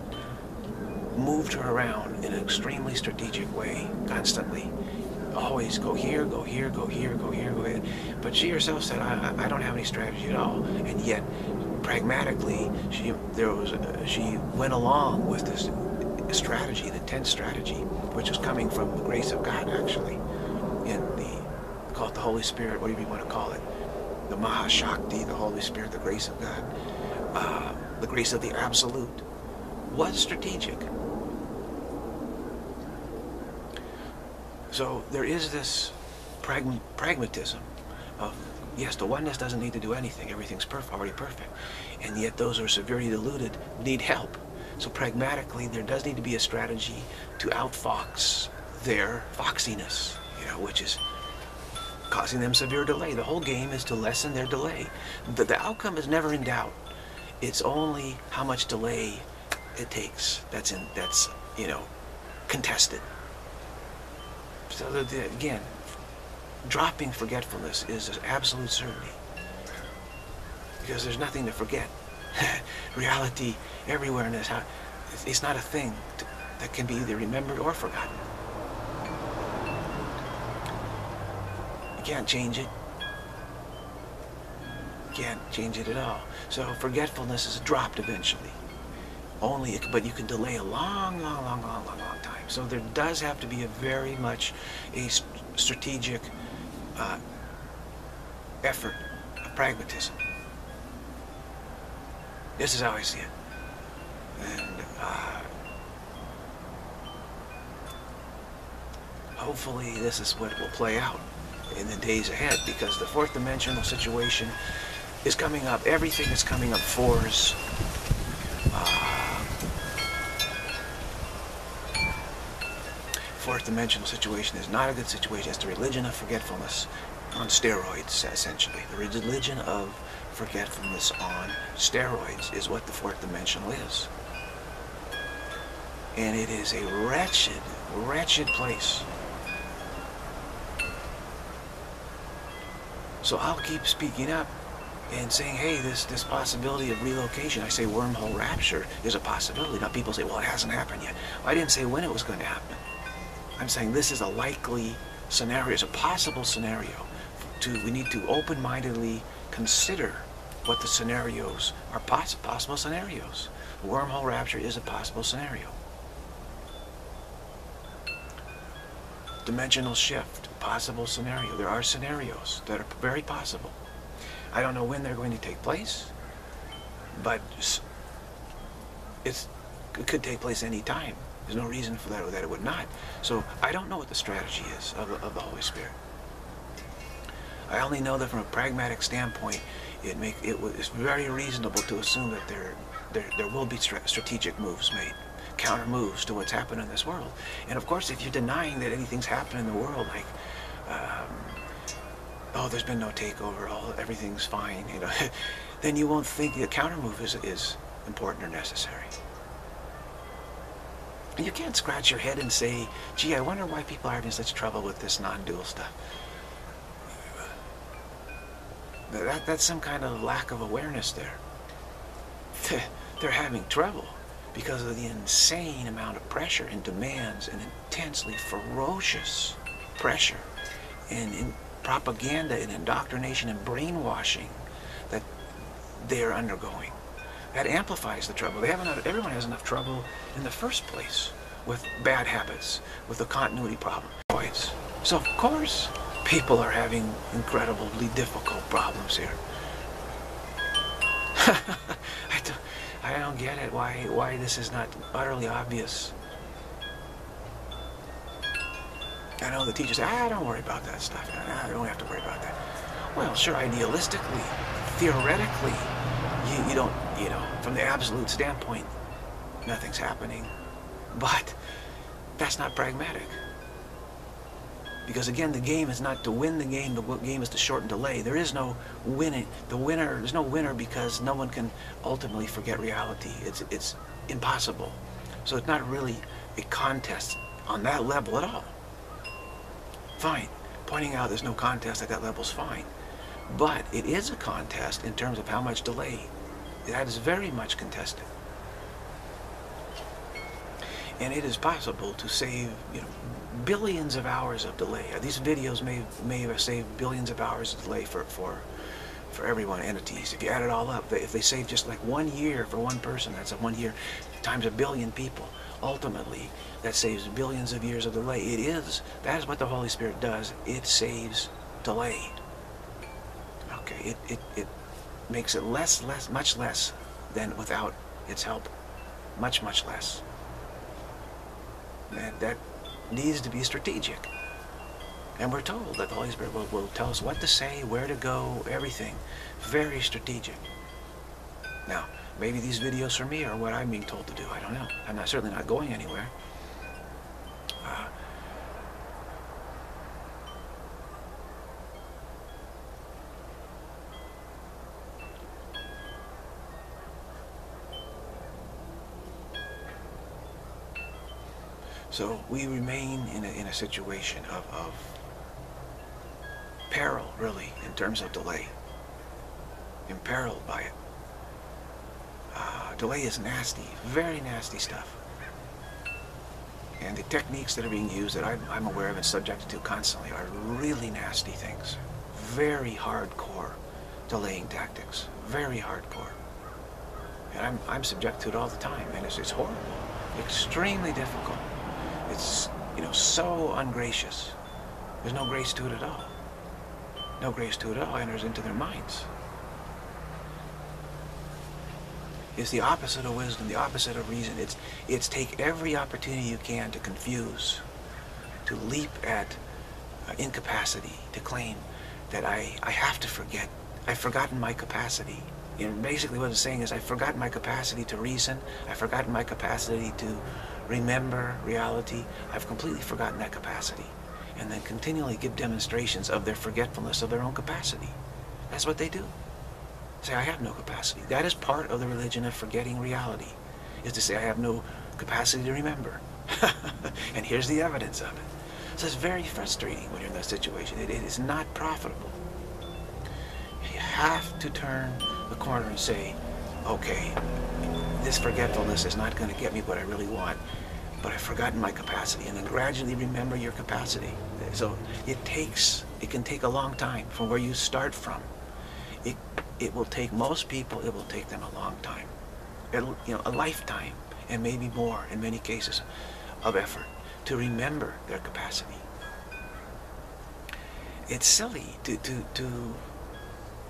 moved her around in an extremely strategic way, constantly. Always go here, go here, go here, go here, go here. But she herself said, I, I don't have any strategy at all. And yet, pragmatically, she there was uh, she went along with this strategy, the tenth strategy, which was coming from the grace of God, actually, in the call it the Holy Spirit, whatever you want to call it the Mahashakti, the Holy Spirit, the grace of God, uh, the grace of the Absolute, was strategic. So there is this pragm pragmatism of, yes, the oneness doesn't need to do anything. Everything's perf already perfect. And yet those who are severely deluded need help. So pragmatically, there does need to be a strategy to outfox their foxiness, you know, which is causing them severe delay. The whole game is to lessen their delay. The, the outcome is never in doubt. It's only how much delay it takes that's in that's you know contested. So again, dropping forgetfulness is an absolute certainty because there's nothing to forget. [laughs] Reality everywhere in this house, it's not a thing to, that can be either remembered or forgotten. You can't change it. You can't change it at all. So forgetfulness is dropped eventually. Only, but you can delay a long, long, long, long, long, long time. So there does have to be a very much a strategic uh, effort of pragmatism. This is how I see it. And uh, hopefully this is what will play out in the days ahead because the fourth dimensional situation is coming up. Everything is coming up fours. Uh, fourth dimensional situation is not a good situation. It's the religion of forgetfulness on steroids, essentially. The religion of forgetfulness on steroids is what the fourth dimensional is. And it is a wretched, wretched place. So I'll keep speaking up and saying, hey, this, this possibility of relocation, I say wormhole rapture is a possibility. Now people say, well, it hasn't happened yet. Well, I didn't say when it was going to happen. I'm saying this is a likely scenario, it's a possible scenario. To, we need to open-mindedly consider what the scenarios are poss possible scenarios. Wormhole rapture is a possible scenario. Dimensional shift possible scenario. There are scenarios that are very possible. I don't know when they're going to take place, but it could take place any time. There's no reason for that, that it would not. So I don't know what the strategy is of, of the Holy Spirit. I only know that from a pragmatic standpoint, it make it it's very reasonable to assume that there there, there will be strategic moves made, counter moves to what's happened in this world. And of course, if you're denying that anything's happened in the world, like um, oh, there's been no takeover, all everything's fine, you know, [laughs] then you won't think the counter move is is important or necessary. You can't scratch your head and say, gee, I wonder why people are having such trouble with this non-dual stuff. That, that's some kind of lack of awareness there. They're having trouble because of the insane amount of pressure and demands and intensely ferocious pressure and in propaganda and indoctrination and brainwashing that they're undergoing. That amplifies the trouble. They have enough, everyone has enough trouble in the first place with bad habits, with the continuity problem. So of course, people are having incredibly difficult problems here. [laughs] I, don't, I don't get it, why, why this is not utterly obvious. I know the teachers say, ah, don't worry about that stuff. I don't have to worry about that. Well, sure, idealistically, theoretically, you, you don't, you know, from the absolute standpoint, nothing's happening. But that's not pragmatic. Because again, the game is not to win the game, the game is to shorten delay. There is no winning. The winner, there's no winner because no one can ultimately forget reality. It's, it's impossible. So it's not really a contest on that level at all. Fine. Pointing out there's no contest at that level is fine. But it is a contest in terms of how much delay. That is very much contested. And it is possible to save, you know, billions of hours of delay. Uh, these videos may may have saved billions of hours of delay for for for everyone entities. If you add it all up, if they save just like one year for one person, that's a one year times a billion people. Ultimately, that saves billions of years of delay. It is that is what the Holy Spirit does. It saves delay. Okay, it it it makes it less less much less than without its help. Much much less. That that needs to be strategic. And we're told that the Holy Spirit will, will tell us what to say, where to go, everything. Very strategic. Now, maybe these videos for me are what I'm being told to do. I don't know. I'm not certainly not going anywhere. Uh, So we remain in a, in a situation of, of peril, really, in terms of delay. Imperiled by it. Uh, delay is nasty, very nasty stuff. And the techniques that are being used that I'm, I'm aware of and subjected to constantly are really nasty things. Very hardcore delaying tactics. Very hardcore. And I'm, I'm subject to it all the time, and it's, it's horrible. Extremely difficult. It's, you know, so ungracious. There's no grace to it at all. No grace to it at all enters into their minds. It's the opposite of wisdom, the opposite of reason. It's, it's take every opportunity you can to confuse, to leap at uh, incapacity, to claim that I, I have to forget. I've forgotten my capacity. And basically what it's saying is I've forgotten my capacity to reason. I've forgotten my capacity to remember reality. I've completely forgotten that capacity. And then continually give demonstrations of their forgetfulness of their own capacity. That's what they do. Say, I have no capacity. That is part of the religion of forgetting reality, is to say, I have no capacity to remember. [laughs] and here's the evidence of it. So it's very frustrating when you're in that situation. it, it is not profitable. You have to turn the corner and say, okay, this forgetfulness is not going to get me what I really want, but I've forgotten my capacity, and then gradually remember your capacity. So it takes, it can take a long time from where you start from. It, it will take most people, it will take them a long time. It'll, you know, a lifetime, and maybe more in many cases, of effort to remember their capacity. It's silly to, to, to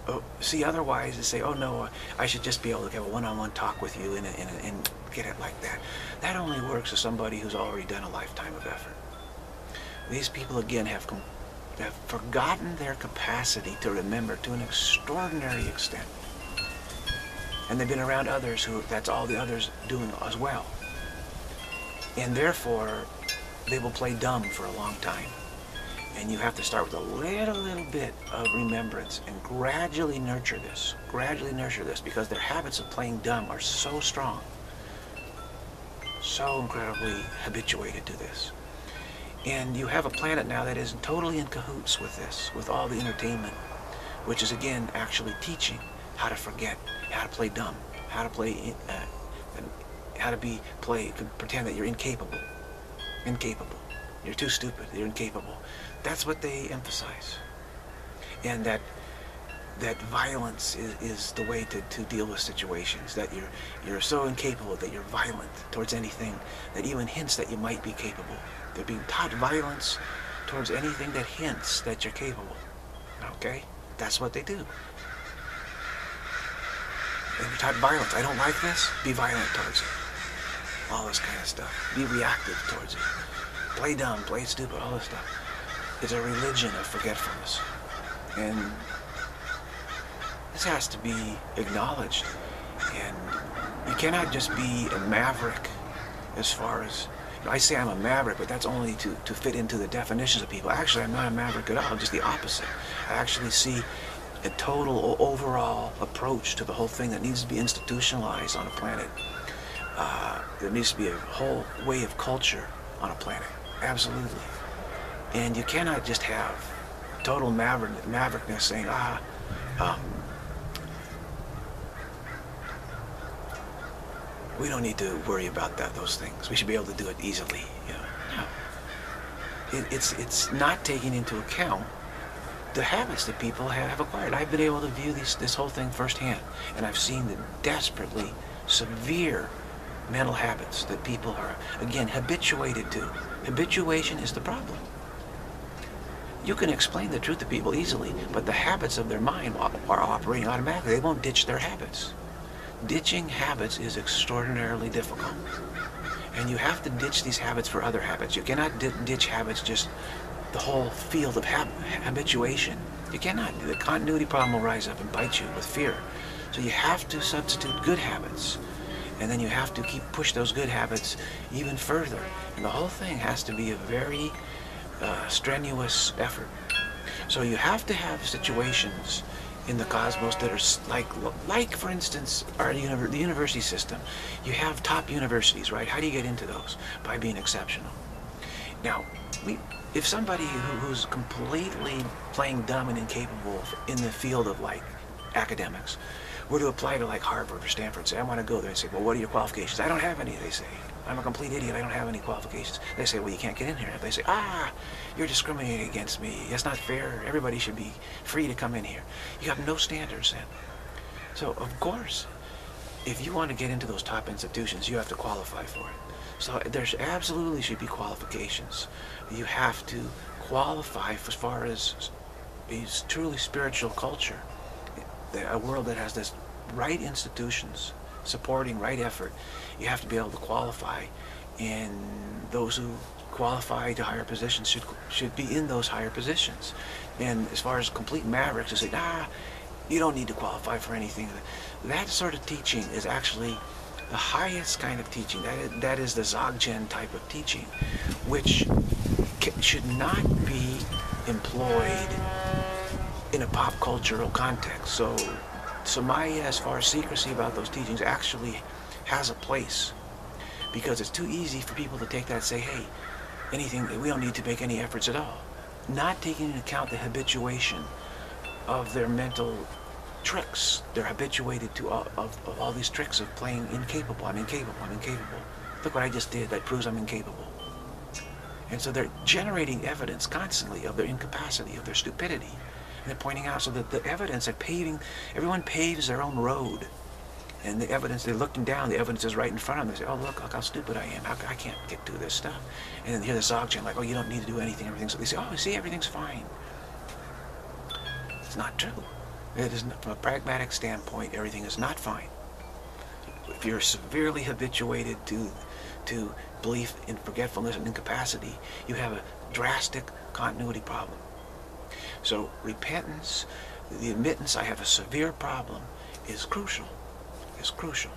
Oh, see otherwise and say, oh no, I should just be able to have a one-on-one -on -one talk with you and, and, and get it like that. That only works with somebody who's already done a lifetime of effort. These people, again, have, have forgotten their capacity to remember to an extraordinary extent. And they've been around others who, that's all the others doing as well. And therefore, they will play dumb for a long time. And you have to start with a little, little bit of remembrance and gradually nurture this. Gradually nurture this because their habits of playing dumb are so strong. So incredibly habituated to this. And you have a planet now that is totally in cahoots with this, with all the entertainment, which is again actually teaching how to forget, how to play dumb, how to play, uh, how to be play, pretend that you're incapable, incapable. You're too stupid. You're incapable. That's what they emphasize, and that that violence is, is the way to, to deal with situations. That you're you're so incapable that you're violent towards anything that even hints that you might be capable. They're being taught violence towards anything that hints that you're capable. Okay? That's what they do. You're taught violence. I don't like this. Be violent towards it. All this kind of stuff. Be reactive towards it. Play dumb, play stupid, all this stuff. It's a religion of forgetfulness. And this has to be acknowledged. And you cannot just be a maverick as far as I say I'm a maverick, but that's only to, to fit into the definitions of people. Actually, I'm not a maverick at all. I'm just the opposite. I actually see a total overall approach to the whole thing that needs to be institutionalized on a planet. Uh, there needs to be a whole way of culture on a planet. Absolutely. And you cannot just have total maverick, maverickness saying, ah, um, we don't need to worry about that, those things. We should be able to do it easily. You know? No. It, it's, it's not taking into account the habits that people have acquired. I've been able to view these, this whole thing firsthand, and I've seen the desperately severe mental habits that people are, again, habituated to. Habituation is the problem. You can explain the truth to people easily, but the habits of their mind are operating automatically. They won't ditch their habits. Ditching habits is extraordinarily difficult. And you have to ditch these habits for other habits. You cannot ditch habits just the whole field of hab habituation. You cannot. The continuity problem will rise up and bite you with fear. So you have to substitute good habits. And then you have to keep push those good habits even further. And the whole thing has to be a very uh, strenuous effort. So you have to have situations in the cosmos that are like, like for instance, our univer the university system. You have top universities, right? How do you get into those? By being exceptional. Now, we, if somebody who, who's completely playing dumb and incapable in the field of like academics were to apply to like Harvard or Stanford, say, I want to go there and say, well, what are your qualifications? I don't have any, they say. I'm a complete idiot. I don't have any qualifications. They say, well, you can't get in here. They say, ah, you're discriminating against me. That's not fair. Everybody should be free to come in here. You have no standards then. So, of course, if you want to get into those top institutions, you have to qualify for it. So there's absolutely should be qualifications. You have to qualify as far as a truly spiritual culture, a world that has this right institutions supporting right effort, you have to be able to qualify. And those who qualify to higher positions should should be in those higher positions. And as far as complete mavericks, who say, nah, you don't need to qualify for anything. That sort of teaching is actually the highest kind of teaching. That is, that is the Dzogchen type of teaching, which should not be employed in a pop cultural context. So Samaya, as far as secrecy about those teachings, actually has a place. Because it's too easy for people to take that and say, hey, anything, we don't need to make any efforts at all. Not taking into account the habituation of their mental tricks. They're habituated to all, of, of all these tricks of playing incapable. I'm incapable, I'm incapable. Look what I just did, that proves I'm incapable. And so they're generating evidence constantly of their incapacity, of their stupidity. And they're pointing out so that the evidence that paving, everyone paves their own road. And the evidence, they're looking down, the evidence is right in front of them. They say, oh, look, look how stupid I am. I can't get through this stuff. And then hear the Dzogchen like, oh, you don't need to do anything, everything's, they say, oh, see, everything's fine. It's not true. It is, from a pragmatic standpoint, everything is not fine. if you're severely habituated to, to belief in forgetfulness and incapacity, you have a drastic continuity problem. So repentance, the admittance I have a severe problem is crucial, is crucial.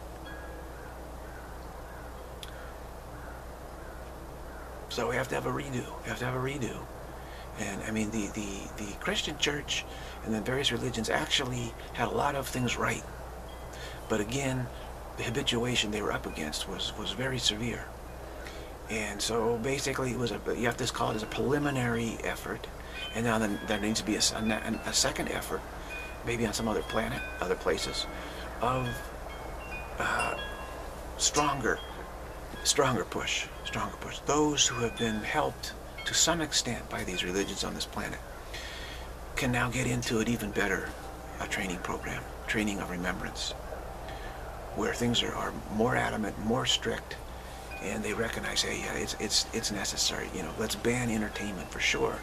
So we have to have a redo. We have to have a redo. And I mean, the, the, the Christian church and the various religions actually had a lot of things right. But again, the habituation they were up against was, was very severe. And so basically it was a, you have to call it as a preliminary effort. And now then there needs to be a, a, a second effort, maybe on some other planet, other places, of uh, stronger, stronger push, stronger push. Those who have been helped to some extent by these religions on this planet can now get into an even better uh, training program, training of remembrance, where things are, are more adamant, more strict, and they recognize, hey, yeah, it's it's it's necessary. You know, let's ban entertainment for sure,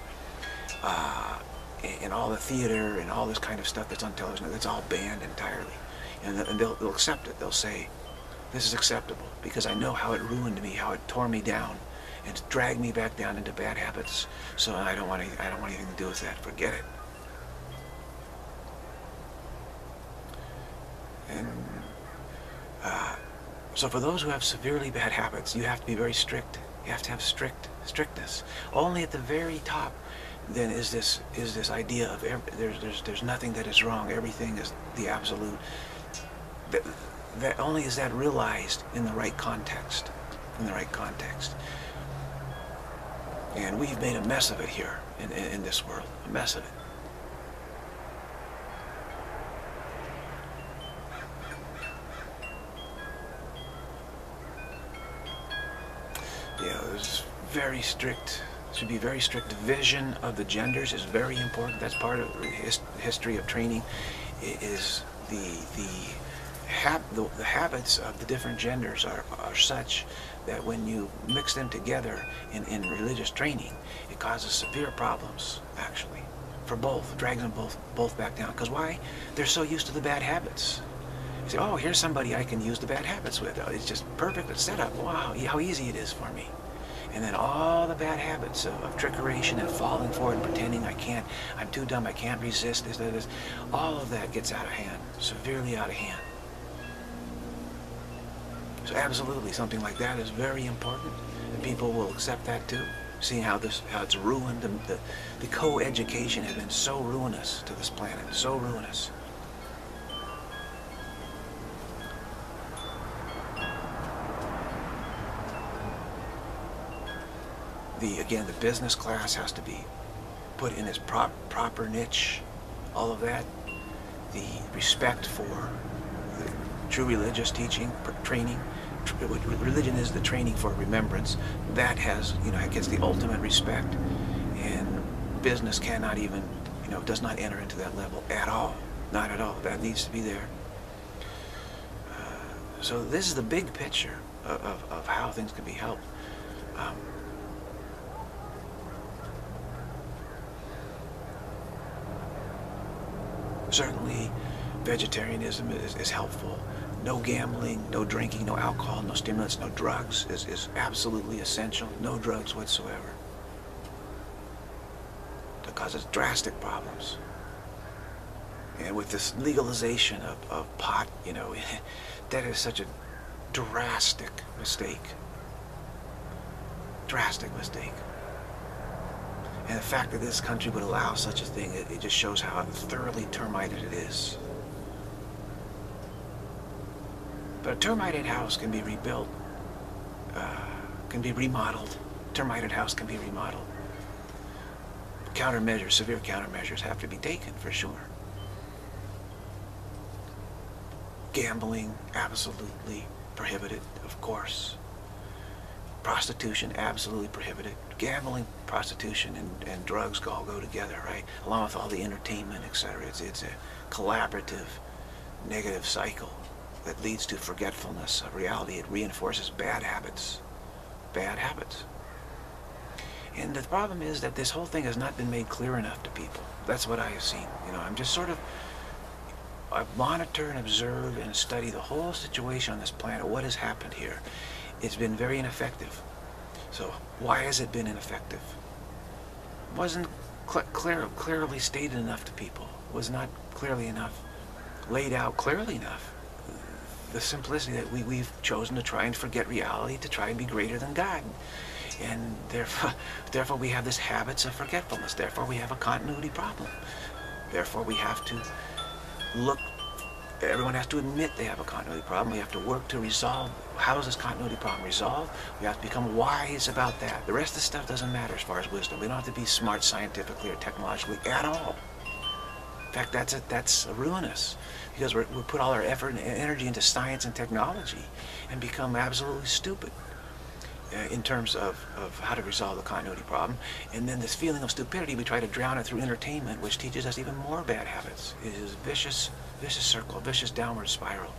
uh, and, all the theater and all this kind of stuff that's on television. That's all banned entirely, and, they'll they'll accept it. They'll say, this is acceptable because I know how it ruined me, how it tore me down, and dragged me back down into bad habits. So I don't want any, I don't want anything to do with that. Forget it. And uh, so for those who have severely bad habits, you have to be very strict. You have to have strict strictness. Only at the very top, then is this is this idea of every, there's there's there's nothing that is wrong. Everything is the absolute. That, that only is that realized in the right context. In the right context. And we've made a mess of it here in, in, in this world. A mess of it. Yeah, there's very strict, should be very strict vision of the genders is very important. That's part of his, history of training is the, the, hab, the, the habits of the different genders are, are such that when you mix them together in, in religious training, it causes severe problems, actually, for both. Drags them both, both back down. Because why? They're so used to the bad habits. You say, oh, here's somebody I can use the bad habits with. Oh, it's just perfect setup. Wow, how easy it is for me. And then all the bad habits of, of trickeration and falling for it and pretending I can't, I'm too dumb, I can't resist this, this, this, all of that gets out of hand, severely out of hand. So absolutely, something like that is very important, and people will accept that too. Seeing how this, how it's ruined, the, the, the co-education has been so ruinous to this planet, so ruinous. The, again, the business class has to be put in its prop, proper niche, all of that. The respect for true religious teaching, training, religion is the training for remembrance. That has, you know, gets the ultimate respect. And business cannot even, you know, does not enter into that level at all. Not at all. That needs to be there. Uh, so this is the big picture of, of, of how things can be helped. Um, certainly vegetarianism is, is helpful no gambling, no drinking, no alcohol, no stimulants, no drugs is, is absolutely essential. No drugs whatsoever. To causes drastic problems. And with this legalization of, of pot, you know, [laughs] that is such a drastic mistake. Drastic mistake. And the fact that this country would allow such a thing, it, it just shows how thoroughly termited it is. But a termited house can be rebuilt, uh, can be remodeled. Termited house can be remodeled. Countermeasures, severe countermeasures have to be taken for sure. Gambling, absolutely prohibited, of course. Prostitution, absolutely prohibited. Gambling, prostitution, and, and drugs all go together, right? Along with all the entertainment, etc. It's, it's a collaborative negative cycle that leads to forgetfulness of reality. It reinforces bad habits. Bad habits. And the problem is that this whole thing has not been made clear enough to people. That's what I have seen. You know, I'm just sort of I monitor and observe and study the whole situation on this planet, what has happened here, it's been very ineffective. So why has it been ineffective? Wasn't cl clear, clearly stated enough to people. Was not clearly enough laid out clearly enough. The simplicity that we, we've chosen to try and forget reality, to try and be greater than God. And therefore, [laughs] therefore we have this habits of forgetfulness. Therefore we have a continuity problem. Therefore we have to look, everyone has to admit they have a continuity problem. We have to work to resolve, how is this continuity problem resolved? We have to become wise about that. The rest of the stuff doesn't matter as far as wisdom. We don't have to be smart scientifically or technologically at all. In fact, that's a, that's a ruinous because we we put all our effort and energy into science and technology and become absolutely stupid uh, in terms of, of how to resolve the continuity problem. And then this feeling of stupidity, we try to drown it through entertainment, which teaches us even more bad habits. It is a vicious, vicious circle, a vicious downward spiral.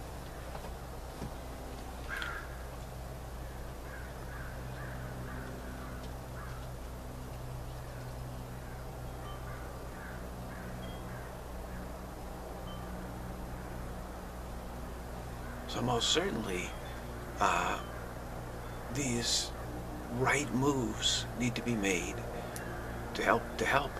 Most certainly, uh, these right moves need to be made to help to help.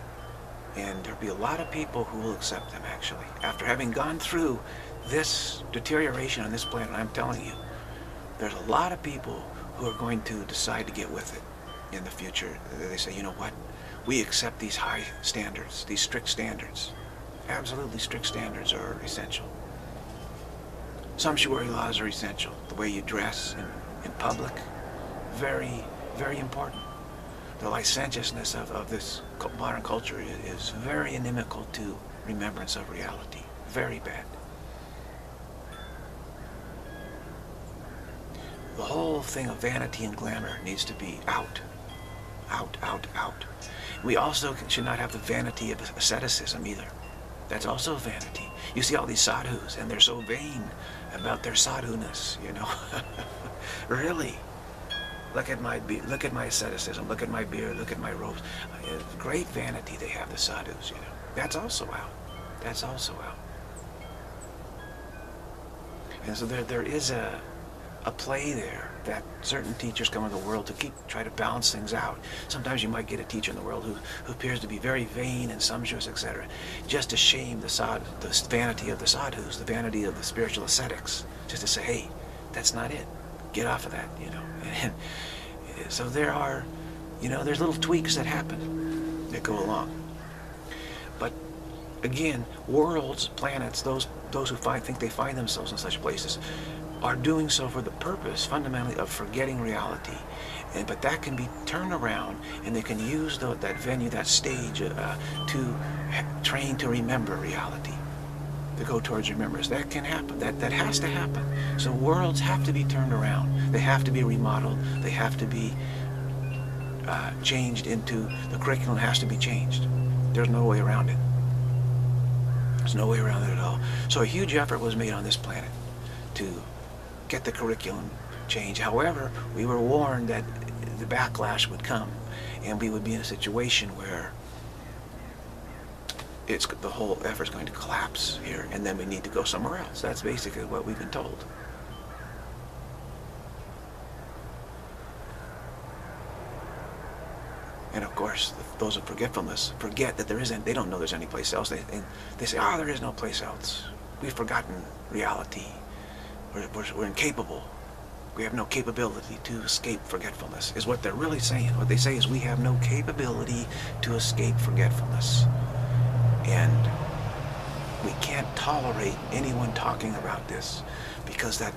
And there'll be a lot of people who will accept them actually. After having gone through this deterioration on this planet I'm telling you there's a lot of people who are going to decide to get with it in the future. They say you know what? We accept these high standards these strict standards. Absolutely strict standards are essential sumptuary laws are essential the way you dress in, in public very, very important. The licentiousness of, of this modern culture is, is very inimical to remembrance of reality. Very bad. The whole thing of vanity and glamour needs to be out. Out, out, out. We also should not have the vanity of asceticism either. That's also vanity. You see all these sadhus, and they're so vain about their sadhuness, you know. [laughs] really. Look at my look at my asceticism. Look at my beard. Look at my robes. Uh, great vanity they have, the sadhus. You know, that's also out. That's also out. And so there there is a a play there that certain teachers come into the world to keep try to balance things out. Sometimes you might get a teacher in the world who, who appears to be very vain and sumptuous, etc., just to shame the sad, the vanity of the sadhus, the vanity of the spiritual ascetics, just to say, hey, that's not it. Get off of that, you know. [laughs] And so there are, you know, there's little tweaks that happen that go along. But again, worlds, planets, those those who find, think they find themselves in such places, are doing so for the purpose, fundamentally, of forgetting reality. And, but that can be turned around, and they can use the, that venue, that stage, uh, to train to remember reality to go towards remembrance. That can happen. That, that has to happen. So worlds have to be turned around. They have to be remodeled. They have to be uh, changed into, the curriculum has to be changed. There's no way around it. There's no way around it at all. So a huge effort was made on this planet to get the curriculum changed. However, we were warned that the backlash would come and we would be in a situation where it's the whole effort's going to collapse here, and then we need to go somewhere else. That's basically what we've been told. And of course, those of forgetfulness forget that there isn't, they don't know there's any place else. They, they, they say, oh, there is no place else. We've forgotten reality. We're, we're, we're incapable. We have no capability to escape forgetfulness, is what they're really saying. What they say is we have no capability to escape forgetfulness. And we can't tolerate anyone talking about this because that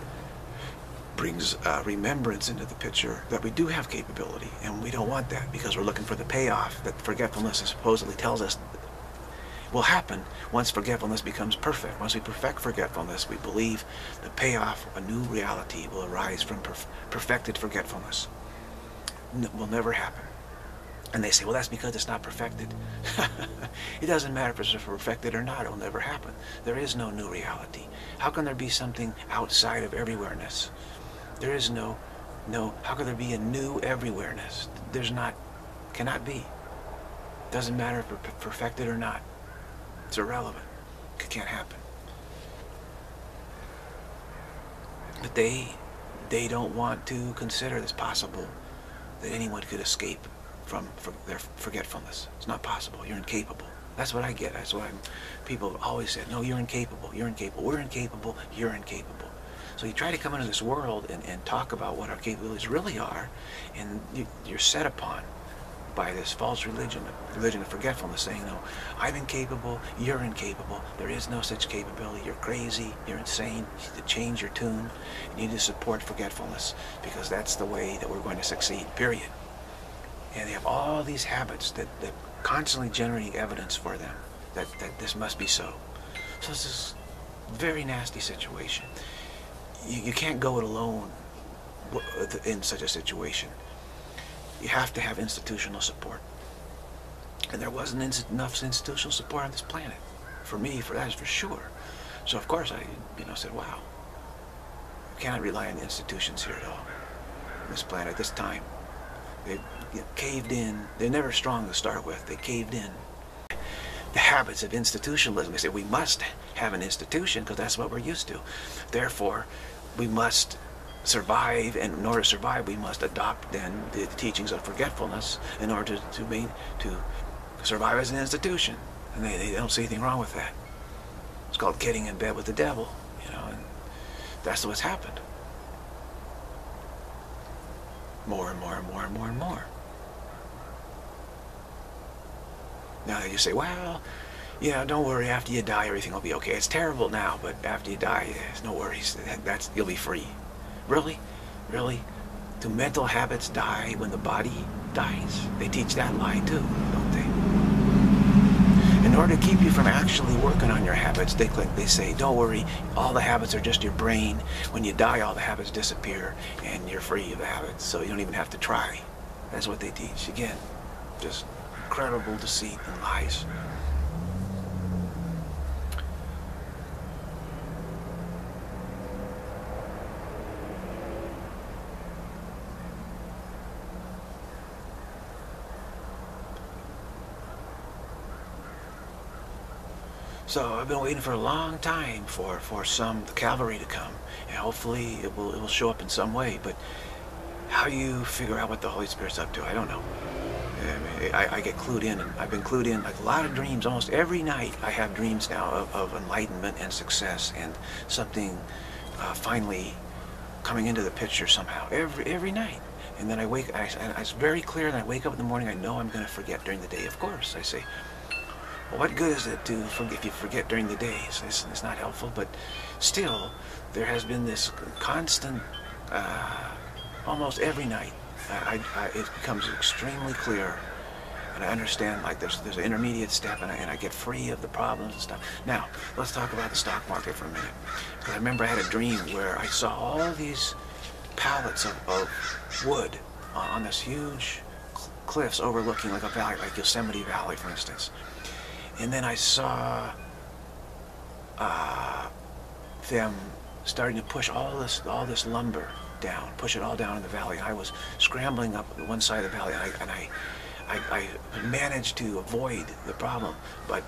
brings uh, remembrance into the picture that we do have capability and we don't want that because we're looking for the payoff that forgetfulness supposedly tells us will happen once forgetfulness becomes perfect. Once we perfect forgetfulness, we believe the payoff, of a new reality will arise from perf perfected forgetfulness. N will never happen. And they say, well, that's because it's not perfected. [laughs] it doesn't matter if it's perfected or not. It'll never happen. There is no new reality. How can there be something outside of everywhereness? There is no, no, how can there be a new everywhereness? There's not, cannot be. Doesn't matter if perfected or not. It's irrelevant. It can't happen. But they, they don't want to consider it's possible that anyone could escape from, from their forgetfulness. It's not possible. You're incapable. That's what I get. That's what people always said, no, you're incapable. You're incapable. We're incapable. You're incapable. So you try to come into this world and, and talk about what our capabilities really are, and you, you're set upon by this false religion, religion of forgetfulness, saying, no, I'm incapable, you're incapable, there is no such capability, you're crazy, you're insane, you need to change your tune, you need to support forgetfulness, because that's the way that we're going to succeed, period. And they have all these habits that, that constantly generating evidence for them that, that this must be so. So this is very nasty situation. You, you can't go it alone in such a situation you have to have institutional support. And there wasn't enough institutional support on this planet. For me, for that is for sure. So of course I, you know, said, wow, we cannot rely on the institutions here at all. On this planet, at this time. They you know, caved in. They're never strong to start with. They caved in. The habits of institutionalism. They say we must have an institution because that's what we're used to. Therefore, we must survive, and in order to survive, we must adopt then the, teachings of forgetfulness in order to, to be to survive as an institution. And they, they don't see anything wrong with that. It's called getting in bed with the devil, you know, and that's what's happened. More and more and more and more and more. Now you say, well, you know, don't worry, after you die, everything will be okay. It's terrible now, but after you die, there's no worries. That's, you'll be free. Really? Really? Do mental habits die when the body dies? They teach that lie too, don't they? In order to keep you from actually working on your habits, they, click, they say, don't worry, all the habits are just your brain. When you die, all the habits disappear and you're free of the habits, so you don't even have to try. That's what they teach. Again, just incredible deceit and lies. So I've been waiting for a long time for, for some the cavalry to come. And hopefully it will, it will show up in some way. But how you figure out what the Holy Spirit's up to, I don't know. I, I, get clued in, and I've been clued in like a lot of dreams. Almost every night I have dreams now of, of enlightenment and success and something uh, finally coming into the picture somehow. Every every night. And then I wake, I, I, it's very clear, and I wake up in the morning, I know I'm going to forget during the day. Of course, I say, well, what good is it to if you forget during the day? It's, it's not helpful, but still, there has been this constant, uh, almost every night, I, I, it becomes extremely clear and I understand like there's there's an intermediate step and I, and I get free of the problems and stuff. Now, let's talk about the stock market for a minute. Because I remember I had a dream where I saw all these pallets of, of wood on this huge cliffs overlooking like a valley, like Yosemite Valley, for instance. And then I saw uh, them starting to push all this all this lumber down, push it all down in the valley. I was scrambling up one side of the valley, and I, and I, I, I managed to avoid the problem. But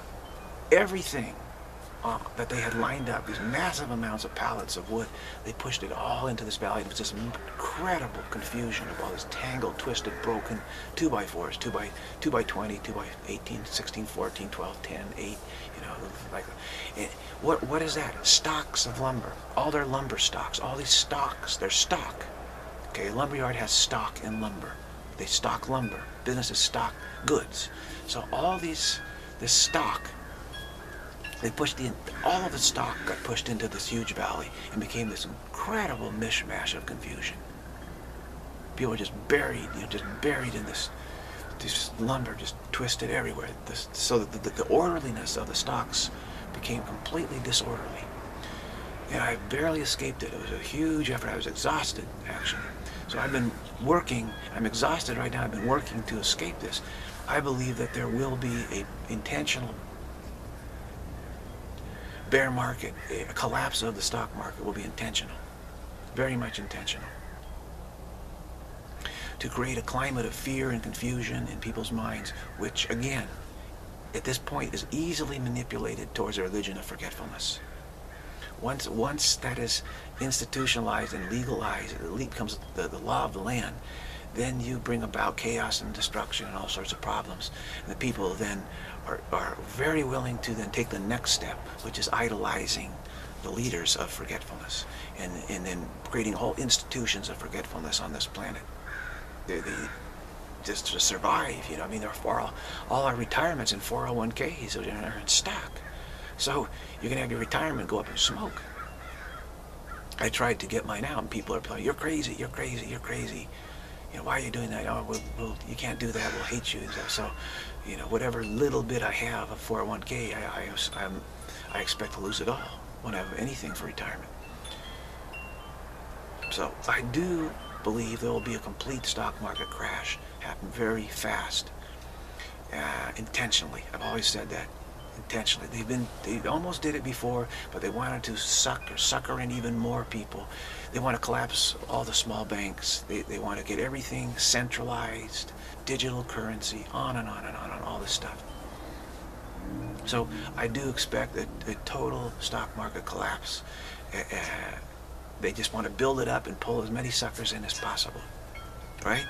everything uh, that they had lined up, these massive amounts of pallets of wood, they pushed it all into this valley. It was this incredible confusion of all this tangled, twisted, broken 2 by 4s 2 by 2 by 20, 2 by 18, 16, 14, 12, 10, 8, you know, like what what is that? Stocks of lumber. All their lumber stocks, all these stocks, they're stock. Okay, lumberyard has stock in lumber. They stock lumber. Businesses stock goods. So all these this stock they pushed in, all of the stock got pushed into this huge valley and became this incredible mishmash of confusion. People were just buried, you know, just buried in this, this lumber, just twisted everywhere. This, so that the, the orderliness of the stocks became completely disorderly. And I barely escaped it. It was a huge effort. I was exhausted, actually. So I've been working, I'm exhausted right now, I've been working to escape this. I believe that there will be a intentional bear market, a collapse of the stock market will be intentional, very much intentional. To create a climate of fear and confusion in people's minds, which again, at this point is easily manipulated towards a religion of forgetfulness. Once, once that is institutionalized and legalized, it becomes the, the law of the land, then you bring about chaos and destruction and all sorts of problems. And the people then are, are very willing to then take the next step, which is idolizing the leaders of forgetfulness and, and then creating whole institutions of forgetfulness on this planet. They, just to survive, you know, I mean, there are all, all our retirements in 401ks are in stock. So you're gonna have your retirement go up in smoke. I tried to get mine out, and people are playing, you're crazy, you're crazy, you're crazy. You know, why are you doing that? Oh, well, well you can't do that, we'll hate you. So, you know, whatever little bit I have of 401k, I, I, I'm, I expect to lose it all when I have anything for retirement. So I do believe there will be a complete stock market crash happen very fast, uh, intentionally. I've always said that intentionally. They've been, they almost did it before, but they wanted to suck or sucker in even more people. They want to collapse all the small banks. They, they want to get everything centralized, digital currency, on and on and on this stuff. So I do expect a, a total stock market collapse. Uh, they just want to build it up and pull as many suckers in as possible, right?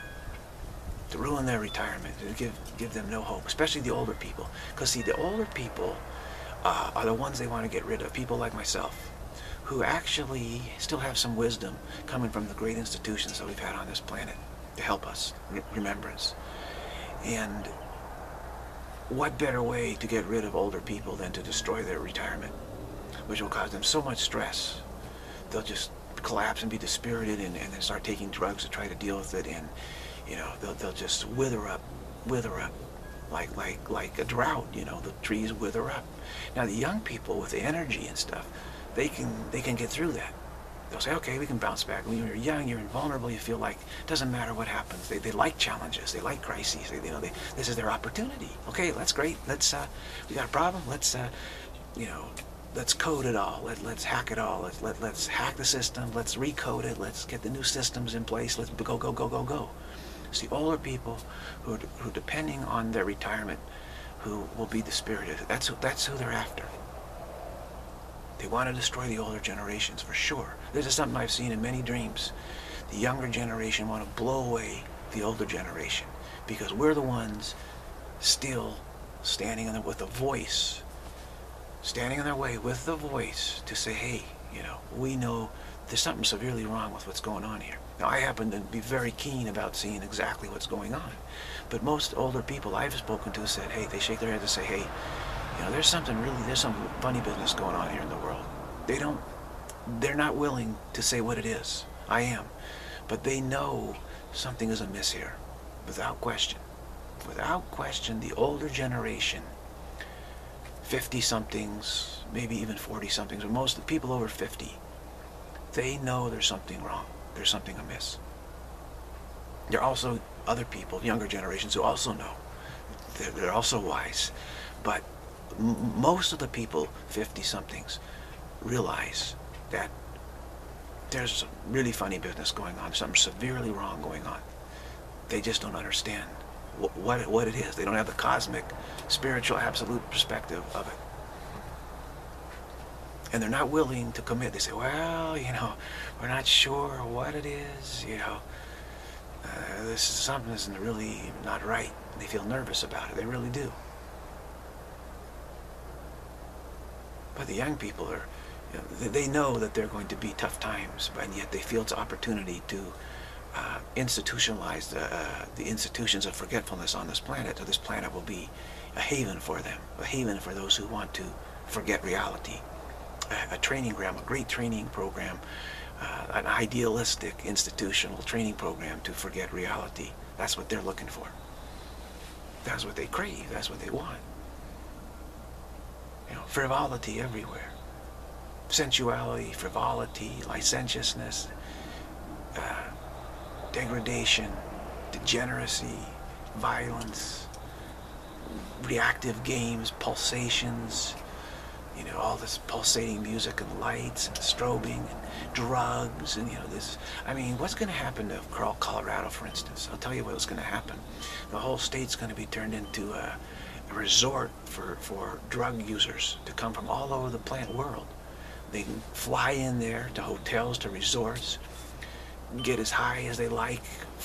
To ruin their retirement, to give give them no hope, especially the older people. Because see, the older people uh, are the ones they want to get rid of. People like myself, who actually still have some wisdom coming from the great institutions that we've had on this planet to help us, remembrance. And what better way to get rid of older people than to destroy their retirement, which will cause them so much stress. They'll just collapse and be dispirited and, and then start taking drugs to try to deal with it and, you know, they'll, they'll just wither up, wither up like, like, like a drought, you know, the trees wither up. Now the young people with the energy and stuff, they can, they can get through that they'll say, okay, we can bounce back. When you're young, you're invulnerable, you feel like it doesn't matter what happens. They, they like challenges, they like crises. They, you know, they, this is their opportunity. Okay, that's great. Let's, uh, we got a problem. Let's, uh, you know, let's code it all. Let, let's hack it all. Let's, let, let's hack the system. Let's recode it. Let's get the new systems in place. Let's go, go, go, go, go. The older people who, who depending on their retirement, who will be dispirited. That's, who, that's who they're after. They want to destroy the older generations, for sure. This is something I've seen in many dreams. The younger generation want to blow away the older generation because we're the ones still standing in there with a voice, standing in their way with the voice to say, hey, you know, we know there's something severely wrong with what's going on here. Now, I happen to be very keen about seeing exactly what's going on. But most older people I've spoken to said, hey, they shake their head and say, hey, you know, there's something really, there's some funny business going on here in the world. They don't, they're not willing to say what it is. I am. But they know something is amiss here, without question. Without question, the older generation, 50-somethings, maybe even 40-somethings, or most of the people over 50, they know there's something wrong. There's something amiss. There are also other people, younger generations, who also know. They're, they're also wise. But most of the people, 50-somethings, realize that there's really funny business going on, something severely wrong going on. They just don't understand what, what, it is. They don't have the cosmic, spiritual, absolute perspective of it. And they're not willing to commit. They say, well, you know, we're not sure what it is, you know. Uh, this is something isn't really not right. They feel nervous about it. They really do. But the young people are, you know, they know that they're going to be tough times, and yet they feel it's opportunity to uh, institutionalize the, uh, the institutions of forgetfulness on this planet, so this planet will be a haven for them, a haven for those who want to forget reality. A, a training program, a great training program, uh, an idealistic institutional training program to forget reality. That's what they're looking for. That's what they crave. That's what they want. You know, frivolity everywhere. Sensuality, frivolity, licentiousness, uh, degradation, degeneracy, violence, reactive games, pulsations, you know, all this pulsating music and lights and strobing and drugs and, you know, this. I mean, what's going to happen to Colorado, for instance? I'll tell you what's going to happen. The whole state's going to be turned into a, a resort for, for drug users to come from all over the plant world. They fly in there to hotels, to resorts, get as high as they like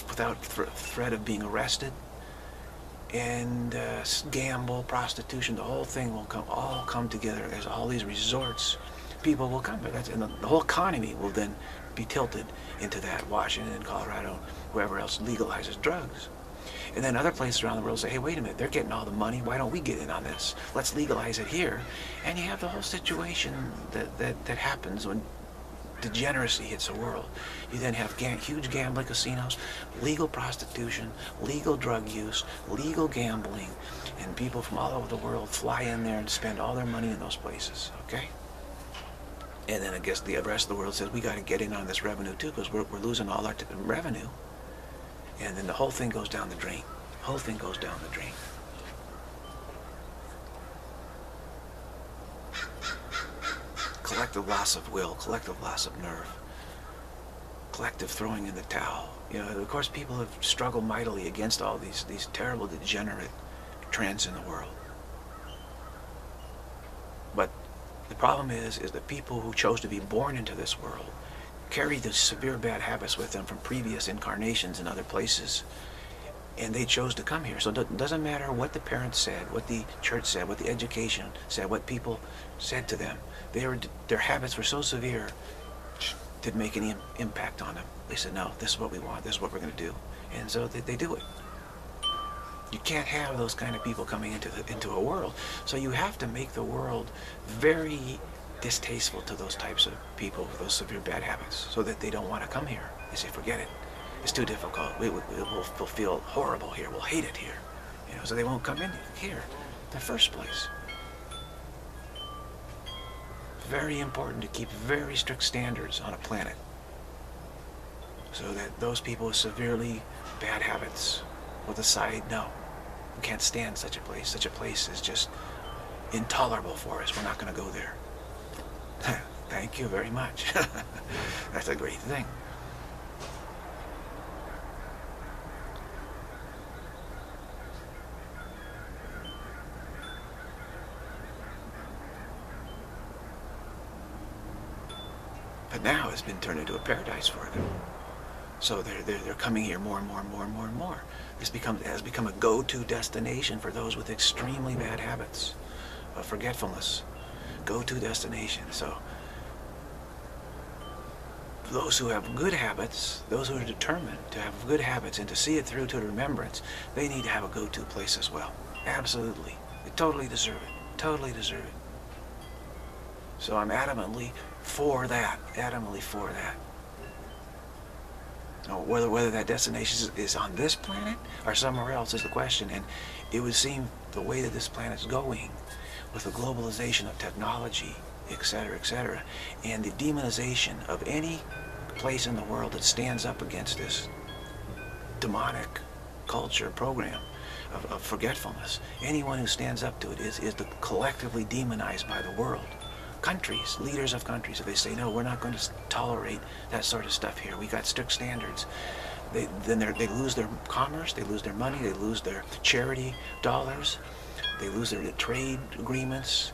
without th threat of being arrested. And uh, gamble, prostitution, the whole thing will come all come together as all these resorts. People will come, that's, and the, the whole economy will then be tilted into that. Washington, Colorado, whoever else legalizes drugs. And then other places around the world say, hey, wait a minute, they're getting all the money. Why don't we get in on this? Let's legalize it here. And you have the whole situation that, that, that happens when degeneracy hits the world. You then have huge gambling casinos, legal prostitution, legal drug use, legal gambling, and people from all over the world fly in there and spend all their money in those places, okay? And then I guess the rest of the world says, we got to get in on this revenue too because we're, we're losing all our revenue and then the whole thing goes down the drain. The whole thing goes down the drain. Collective loss of will, collective loss of nerve, collective throwing in the towel. You know, of course, people have struggled mightily against all these these terrible, degenerate trends in the world. But the problem is, is the people who chose to be born into this world carry the severe bad habits with them from previous incarnations in other places. And they chose to come here. So it doesn't matter what the parents said, what the church said, what the education said, what people said to them. They were, their habits were so severe, didn't make any impact on them. They said, no, this is what we want, this is what we're going to do. And so they, they do it. You can't have those kind of people coming into the, into a world. So you have to make the world very distasteful to those types of people with those severe bad habits so that they don't want to come here. They say, forget it. It's too difficult. We, we, we'll, we'll feel horrible here. We'll hate it here. You know, so they won't come in here in the first place. Very important to keep very strict standards on a planet so that those people with severely bad habits will decide, no, we can't stand such a place. Such a place is just intolerable for us. We're not going to go there. Thank you very much. [laughs] That's a great thing. But now it's been turned into a paradise for them. So they're, they're, they're coming here more and more and more and more and more. This becomes, has become a go-to destination for those with extremely bad habits of forgetfulness go-to destination. So those who have good habits, those who are determined to have good habits and to see it through to remembrance, they need to have a go-to place as well. Absolutely. They totally deserve it. Totally deserve it. So I'm adamantly for that. Adamantly for that. Now, whether whether that destination is on this planet or somewhere else is the question. And it would seem the way that this planet's going with the globalization of technology, etc., etc., and the demonization of any place in the world that stands up against this demonic culture program of, of forgetfulness. Anyone who stands up to it is, is collectively demonized by the world. Countries, leaders of countries, if they say, no, we're not going to tolerate that sort of stuff here. We got strict standards. They, then they lose their commerce, they lose their money, they lose their charity dollars, they lose their trade agreements.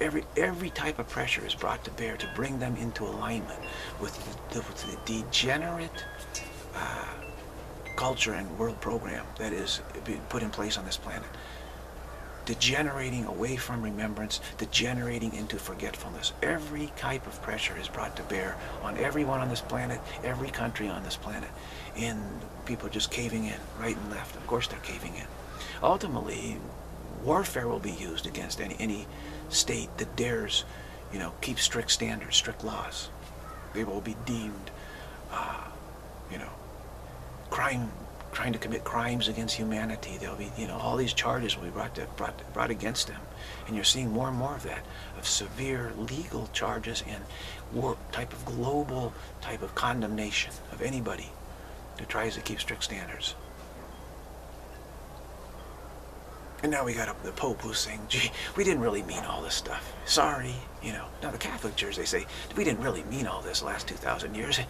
Every, every type of pressure is brought to bear to bring them into alignment with the, with the degenerate uh, culture and world program that is put in place on this planet. Degenerating away from remembrance, degenerating into forgetfulness. Every type of pressure is brought to bear on everyone on this planet, every country on this planet. And people are just caving in, right and left. Of course they're caving in. Ultimately, warfare will be used against any, any state that dares, you know, keep strict standards, strict laws. They will be deemed, uh, you know, crime, trying to commit crimes against humanity. There'll be, you know, all these charges will be brought, to, brought, brought against them. And you're seeing more and more of that, of severe legal charges and war type of global type of condemnation of anybody that tries to keep strict standards. And now we got a, the Pope who's saying, gee, we didn't really mean all this stuff. Sorry, you know. Now the Catholic Church, they say, we didn't really mean all this last 2,000 years.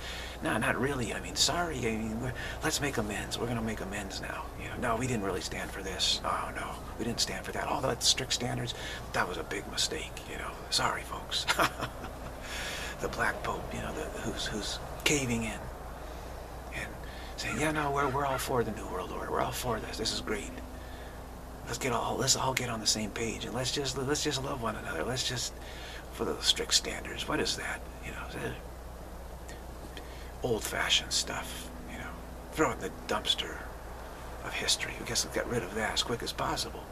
No, not really. I mean, sorry. I mean, let's make amends. We're going to make amends now. You know, no, we didn't really stand for this. Oh, no, we didn't stand for that. All that strict standards, that was a big mistake, you know. Sorry, folks. [laughs] the black pope, you know, the, who's who's caving in and saying, yeah, no, we're we're all for the new world order. We're all for this. This is great. Let's get all let's all get on the same page and let's just let's just love one another. Let's just for the strict standards. What is that? You know, old-fashioned stuff. You know, throw it in the dumpster of history. I guess we'll get rid of that as quick as possible.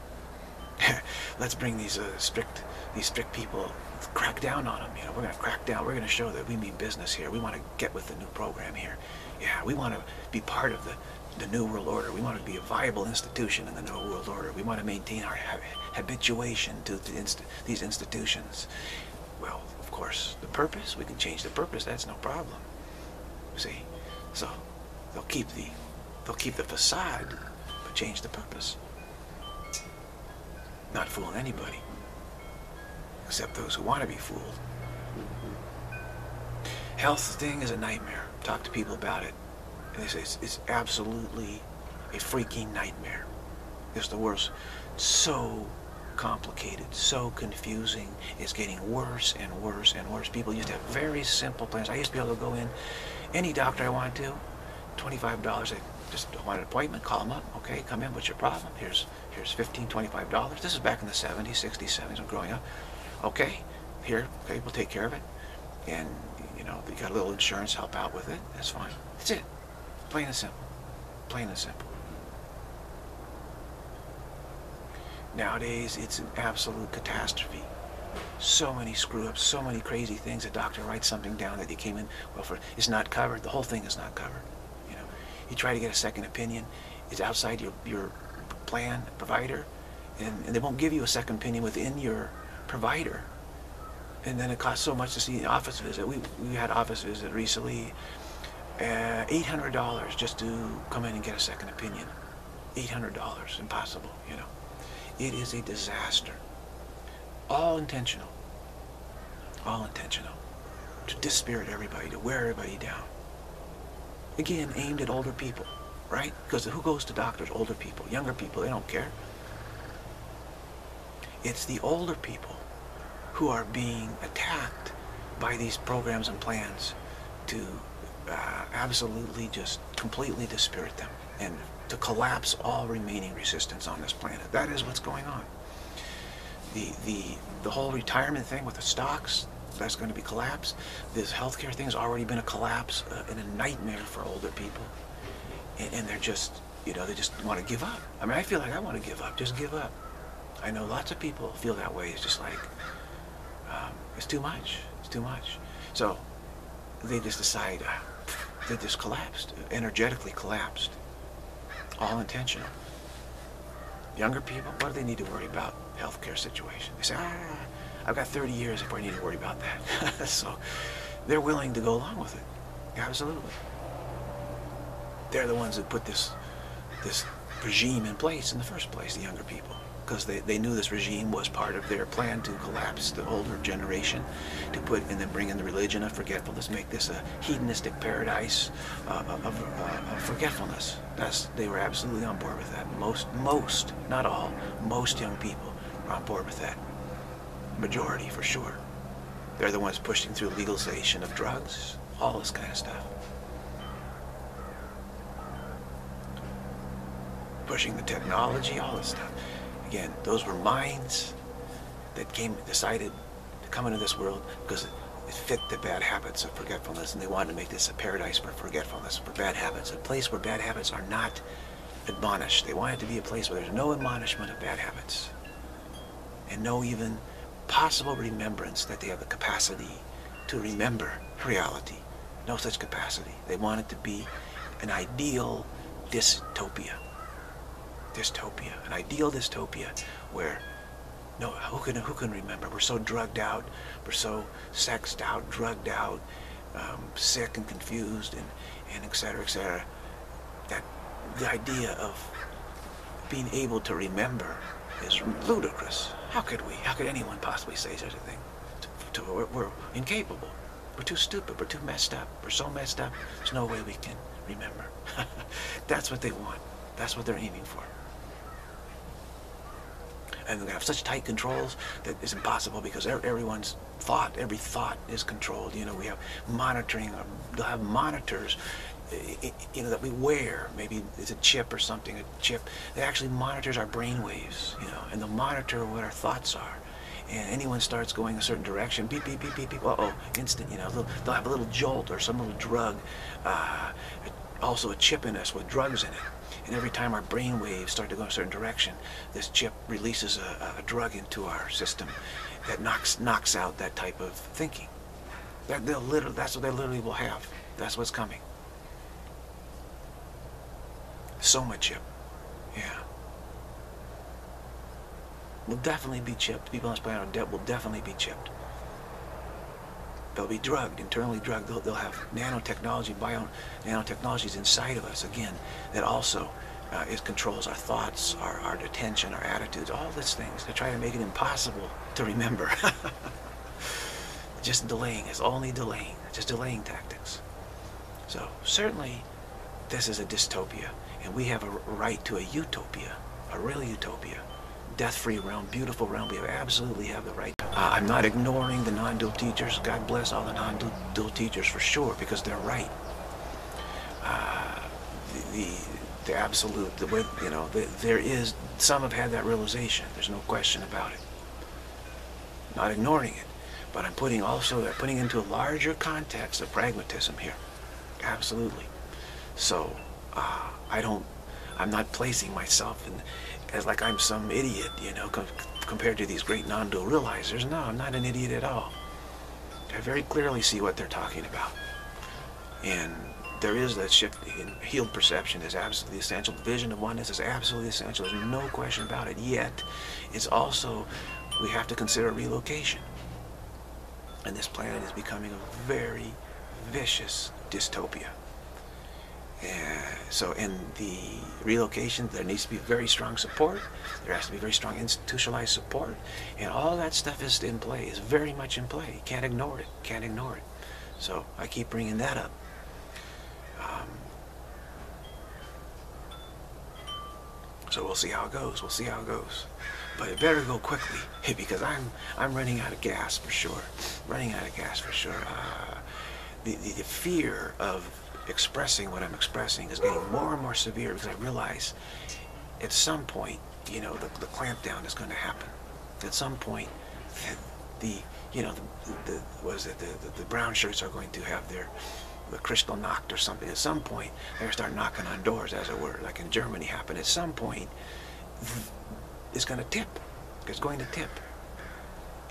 [laughs] let's bring these uh, strict these strict people crack down on them you know we're going to crack down we're going to show that we mean business here we want to get with the new program here yeah we want to be part of the the new world order. We want to be a viable institution in the new world order. We want to maintain our habituation to the inst these institutions. Well of course the purpose we can change the purpose that's no problem. See? So they'll keep the they'll keep the facade but change the purpose. Not fooling anybody, except those who want to be fooled. Health thing is a nightmare. Talk to people about it. They it's, it's absolutely a freaking nightmare. It's the worst. So complicated, so confusing. It's getting worse and worse and worse. People used to have very simple plans. I used to be able to go in any doctor I wanted to, $25. I just want an appointment, call them up. Okay, come in. What's your problem? Here's here's 15 $25. This is back in the 70s, 60s, 70s when growing up. Okay, here, okay, we'll take care of it. And, you know, you got a little insurance, help out with it. That's fine. That's it. Plain and simple. Plain and simple. Nowadays, it's an absolute catastrophe. So many screw-ups, so many crazy things. A doctor writes something down that he came in, well, for, is not covered. The whole thing is not covered. You know, you try to get a second opinion. It's outside your, your plan provider, and, and, they won't give you a second opinion within your provider. And then it costs so much to see an office visit. We, we had office visit recently, uh, $800 just to come in and get a second opinion. $800, impossible, you know. It is a disaster. All intentional. All intentional. To dispirit everybody, to wear everybody down. Again, aimed at older people right? Because who goes to doctors? Older people. Younger people, they don't care. It's the older people who are being attacked by these programs and plans to uh, absolutely just completely dispirit them and to collapse all remaining resistance on this planet. That is what's going on. The, the, the whole retirement thing with the stocks, that's going to be collapsed. This healthcare thing has already been a collapse uh, and a nightmare for older people and, and they're just, you know, they just want to give up. I mean, I feel like I want to give up. Just give up. I know lots of people feel that way. It's just like, um, it's too much. It's too much. So they just decide, uh, they just collapsed, energetically collapsed. All intentional. Younger people, what do they need to worry about? Healthcare situation. They say, ah, I've got 30 years before I need to worry about that. [laughs] so they're willing to go along with it. Absolutely. They're the ones that put this, this regime in place in the first place, the younger people. Because they, they knew this regime was part of their plan to collapse the older generation, to put and then bring in the religion of forgetfulness, make this a hedonistic paradise uh, of, uh, of forgetfulness. That's, they were absolutely on board with that. Most, most, not all, most young people are on board with that. Majority, for sure. They're the ones pushing through legalization of drugs, all this kind of stuff. pushing the technology, all this stuff. Again, those were minds that came, decided to come into this world because it fit the bad habits of forgetfulness, and they wanted to make this a paradise for forgetfulness, for bad habits, a place where bad habits are not admonished. They wanted to be a place where there's no admonishment of bad habits, and no even possible remembrance that they have the capacity to remember reality. No such capacity. They wanted to be an ideal dystopia dystopia, an ideal dystopia where no, who can who can remember? We're so drugged out, we're so sexed out, drugged out, um, sick and confused, and and etc. etc. That the idea of being able to remember is ludicrous. How could we? How could anyone possibly say such a thing? To, to, we're, we're incapable. We're too stupid. We're too messed up. We're so messed up. There's no way we can remember. [laughs] That's what they want. That's what they're aiming for and gonna have such tight controls that it's impossible because everyone's thought, every thought is controlled. You know, we have monitoring. Um, they'll have monitors you know, that we wear. Maybe it's a chip or something, a chip that actually monitors our brain waves, you know, and they'll monitor what our thoughts are. And anyone starts going a certain direction, beep, beep, beep, beep, beep, uh-oh, instant, you know, they'll, they'll, have a little jolt or some little drug, uh, also a chip in us with drugs in it. And every time our brain waves start to go in a certain direction, this chip releases a, a drug into our system that knocks knocks out that type of thinking. That they'll literally, that's what they literally will have. That's what's coming. Soma chip. Yeah. Will definitely be chipped. People on this planet will definitely be chipped. They'll be drugged, internally drugged. They'll, they'll have nanotechnology, bio nanotechnologies inside of us, again, that also uh, it controls our thoughts, our, our attention, our attitudes, all these things. They try to make it impossible to remember. [laughs] just delaying. It's only delaying. Just delaying tactics. So certainly this is a dystopia. And we have a right to a utopia, a real utopia. Death-free realm, beautiful realm. We absolutely have the right. Uh, I'm not ignoring the non-dual teachers. God bless all the non-dual teachers for sure, because they're right. Uh, the, the, the absolute, the way, you know, the, there is, some have had that realization. There's no question about it. Not ignoring it, but I'm putting also, I'm putting into a larger context of pragmatism here. Absolutely. So, uh, I don't, I'm not placing myself in, as like I'm some idiot, you know, com compared to these great non-dual realizers. No, I'm not an idiot at all. I very clearly see what they're talking about. And there is that shift in healed perception is absolutely essential. The vision of oneness is absolutely essential. There's no question about it. Yet, it's also, we have to consider relocation. And this planet is becoming a very vicious dystopia. Uh, so in the relocation, there needs to be very strong support. There has to be very strong institutionalized support. And all that stuff is in play, is very much in play. You can't ignore it, can't ignore it. So I keep bringing that up. Um, so we'll see how it goes, we'll see how it goes. But it better go quickly [laughs] because I'm I'm running out of gas for sure. Running out of gas for sure. Uh, the, the, the fear of expressing what I'm expressing is getting more and more severe because I realize at some point, you know, the, the clampdown is going to happen. At some point, the, the you know, the, the was it the, the, the brown shirts are going to have their the Kristallnacht or something. At some point, they're going to start knocking on doors, as it were, like in Germany happened. At some point, it's going to tip. It's going to tip.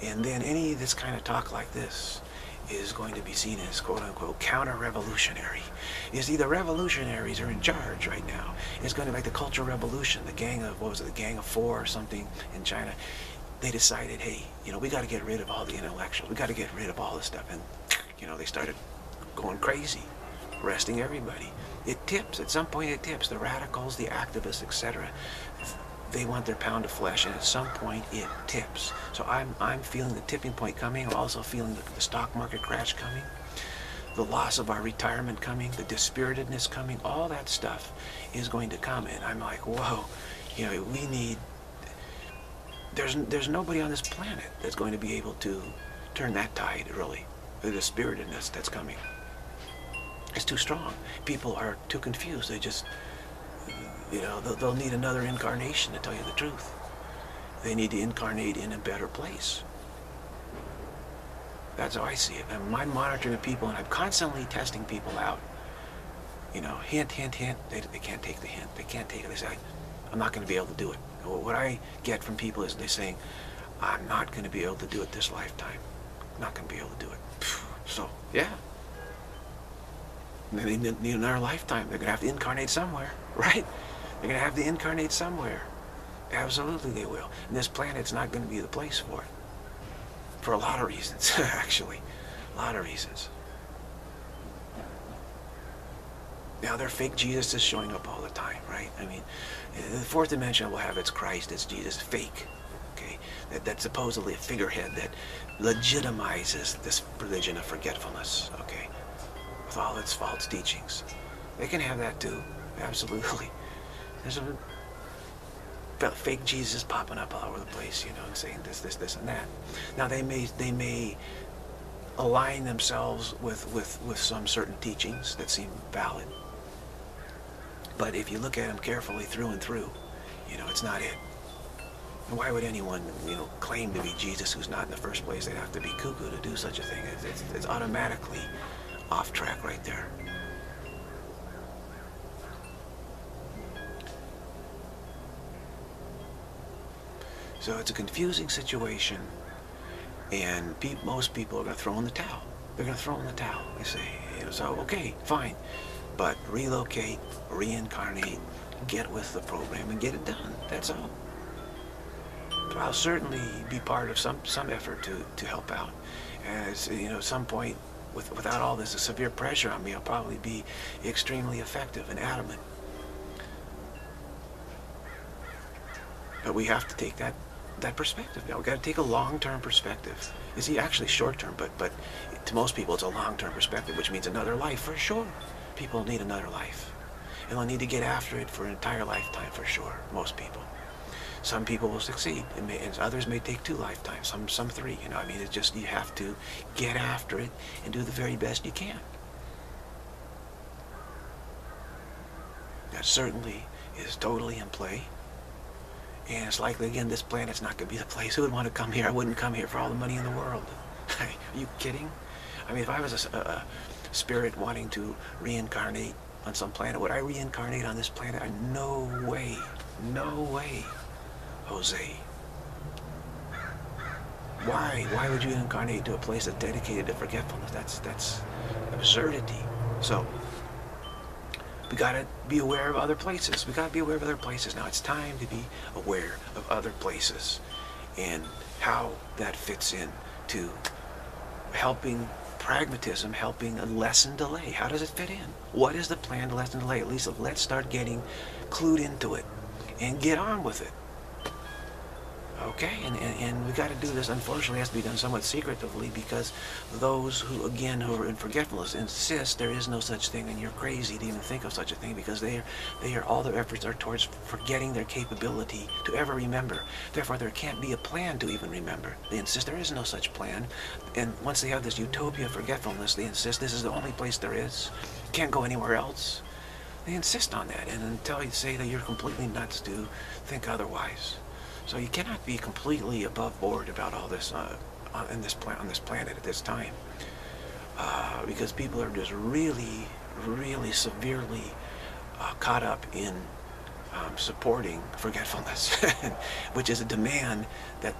And then any this kind of talk like this, is going to be seen as quote-unquote counter-revolutionary. You see, the revolutionaries are in charge right now. It's going to like the Cultural Revolution, the gang of, what was it, the Gang of Four or something in China. They decided, hey, you know, we got to get rid of all the intellectuals. We got to get rid of all this stuff. And, you know, they started going crazy, arresting everybody. It tips. At some point, it tips. The radicals, the activists, etc they want their pound of flesh, and at some point it tips. So I'm, I'm feeling the tipping point coming. I'm also feeling the, the stock market crash coming, the loss of our retirement coming, the dispiritedness coming. All that stuff is going to come, and I'm like, whoa, you know, we need. There's there's nobody on this planet that's going to be able to turn that tide, really, the dispiritedness that's coming. It's too strong. People are too confused. They just you know, they'll, they'll need another incarnation to tell you the truth. They need to incarnate in a better place. That's how I see it. And I'm monitoring people and I'm constantly testing people out. You know, hint, hint, hint. They, they can't take the hint. They can't take it. They say, I'm not going to be able to do it. What I get from people is they're saying, I'm not going to be able to do it this lifetime. I'm not going to be able to do it. [sighs] So, yeah. They need another lifetime. They're going to have to incarnate somewhere, [laughs] right? They're going to have to incarnate somewhere. Absolutely they will. And this planet's not going to be the place for it. For a lot of reasons, [laughs] actually. A lot of reasons. Now, their fake Jesus is showing up all the time, right? I mean, the fourth dimension will have its Christ, its Jesus, fake. Okay? That, that's supposedly a figurehead that legitimizes this religion of forgetfulness, okay? With all its false teachings. They can have that too, absolutely. There's a, fake Jesus popping up all over the place, you know, and saying this, this, this, and that. Now they may they may align themselves with with with some certain teachings that seem valid, but if you look at them carefully through and through, you know, it's not it. And why would anyone, you know, claim to be Jesus who's not in the first place? They'd have to be cuckoo to do such a thing. It's, it's, it's automatically off track right there. So it's a confusing situation, and pe most people are going to throw in the towel. They're going to throw in the towel. They say, so okay, fine, but relocate, reincarnate, get with the program, and get it done. That's all. But I'll certainly be part of some some effort to to help out. As you know, at some point, with, without all this severe pressure on me, I'll probably be extremely effective and adamant. But we have to take that that perspective now. We've got to take a long-term perspective. Is he actually short-term, but but to most people it's a long-term perspective, which means another life for sure. People need another life. And they'll need to get after it for an entire lifetime for sure, most people. Some people will succeed, and, may, and others may take two lifetimes, some some three, you know. I mean, it's just you have to get after it and do the very best you can. That certainly is totally in play. And it's likely, again, this planet's not going to be the place. Who would want to come here? I wouldn't come here for all the money in the world. [laughs] Are you kidding? I mean, if I was a, a, spirit wanting to reincarnate on some planet, would I reincarnate on this planet? Uh, no way. No way, Jose. Why? Why would you incarnate to a place that's dedicated to forgetfulness? That's that's absurdity. So we got to be aware of other places. We got to be aware of other places. Now it's time to be aware of other places and how that fits in to helping pragmatism, helping a lessen delay. How does it fit in? What is the plan to lessen delay? At least let's start getting clued into it and get on with it. Okay, and, and, and we got to do this, unfortunately, it has to be done somewhat secretively because those who, again, who are in forgetfulness insist there is no such thing and you're crazy to even think of such a thing because they are, they are, all their efforts are towards forgetting their capability to ever remember. Therefore, there can't be a plan to even remember. They insist there is no such plan. And once they have this utopia of forgetfulness, they insist this is the only place there is. Can't go anywhere else. They insist on that. And until you say that you're completely nuts to think otherwise. So you cannot be completely above board about all this uh, on this on this planet at this time, uh, because people are just really, really severely uh, caught up in um, supporting forgetfulness, [laughs] which is a demand that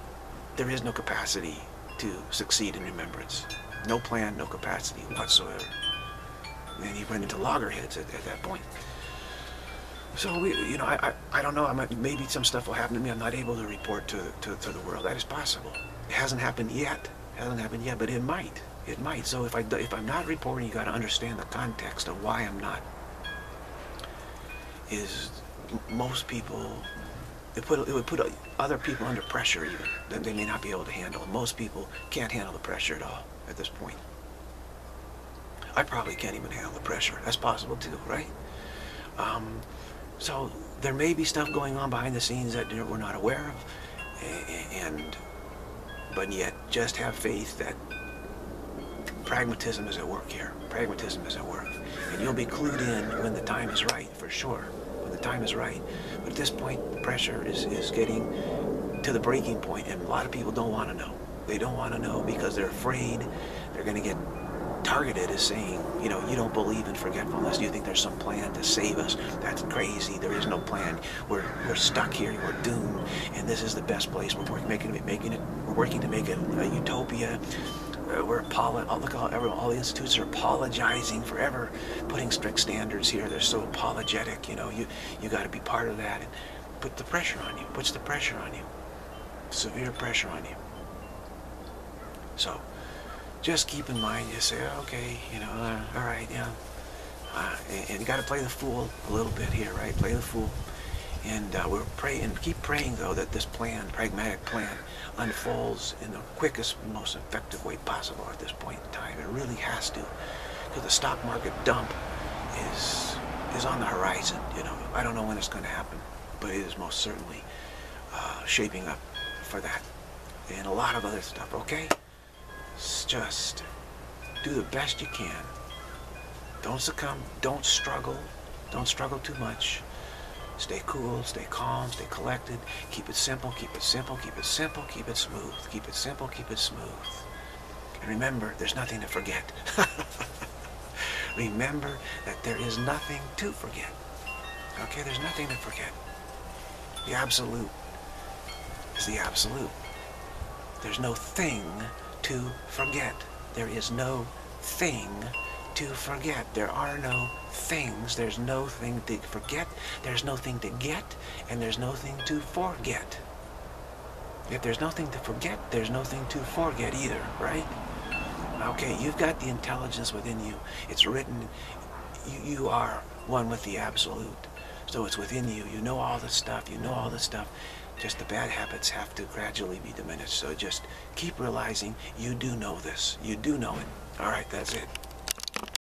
there is no capacity to succeed in remembrance. No plan, no capacity whatsoever. And you run into loggerheads at, at that point. So we, you know, I, I, I don't know. I might, maybe some stuff will happen to me. I'm not able to report to, to, to the world. That is possible. It hasn't happened yet. It hasn't happened yet, but it might. It might. So if I if I'm not reporting, you got to understand the context of why I'm not. Is most people it put it would put other people under pressure even that they may not be able to handle. Most people can't handle the pressure at all at this point. I probably can't even handle the pressure. That's possible too, right? Um, so there may be stuff going on behind the scenes that we're not aware of, and but yet just have faith that pragmatism is at work here. Pragmatism is at work, and you'll be clued in when the time is right, for sure. When the time is right, but at this point, the pressure is is getting to the breaking point, and a lot of people don't want to know. They don't want to know because they're afraid they're going to get targeted as saying, you know, you don't believe in forgetfulness. You think there's some plan to save us. That's crazy. There is no plan. We're, we're stuck here. We're doomed. And this is the best place. We're working, making making it, we're working to make it a utopia. Uh, we're apolo- oh, look, all, everyone, all the institutes are apologizing forever, putting strict standards here. They're so apologetic. You know, you, you got to be part of that. And put the pressure on you. Puts the pressure on you. Severe pressure on you. So, just keep in mind, you say, okay, you know, uh, all right, yeah. Uh, and, and, you got to play the fool a little bit here, right? Play the fool. And uh, we're praying, keep praying though that this plan, pragmatic plan, unfolds in the quickest, most effective way possible at this point in time. It really has to, because the stock market dump is is on the horizon. You know, I don't know when it's going to happen, but it is most certainly uh, shaping up for that. And a lot of other stuff, okay? Just do the best you can. Don't succumb. Don't struggle. Don't struggle too much. Stay cool, stay calm, stay collected. Keep it simple, keep it simple, keep it simple, keep it smooth. Keep it simple, keep it smooth. And remember, there's nothing to forget. [laughs] remember that there is nothing to forget. Okay, there's nothing to forget. The absolute is the absolute. There's no thing to forget. There is no thing to forget. There are no things. There's no thing to forget. There's no thing to get. And there's nothing to forget. If there's nothing to forget, there's nothing to forget either, right? Okay, you've got the intelligence within you. It's written, you, you are one with the absolute. So it's within you. You know all the stuff. You know all the stuff. Just the bad habits have to gradually be diminished. So just keep realizing you do know this. You do know it. All right, that's it.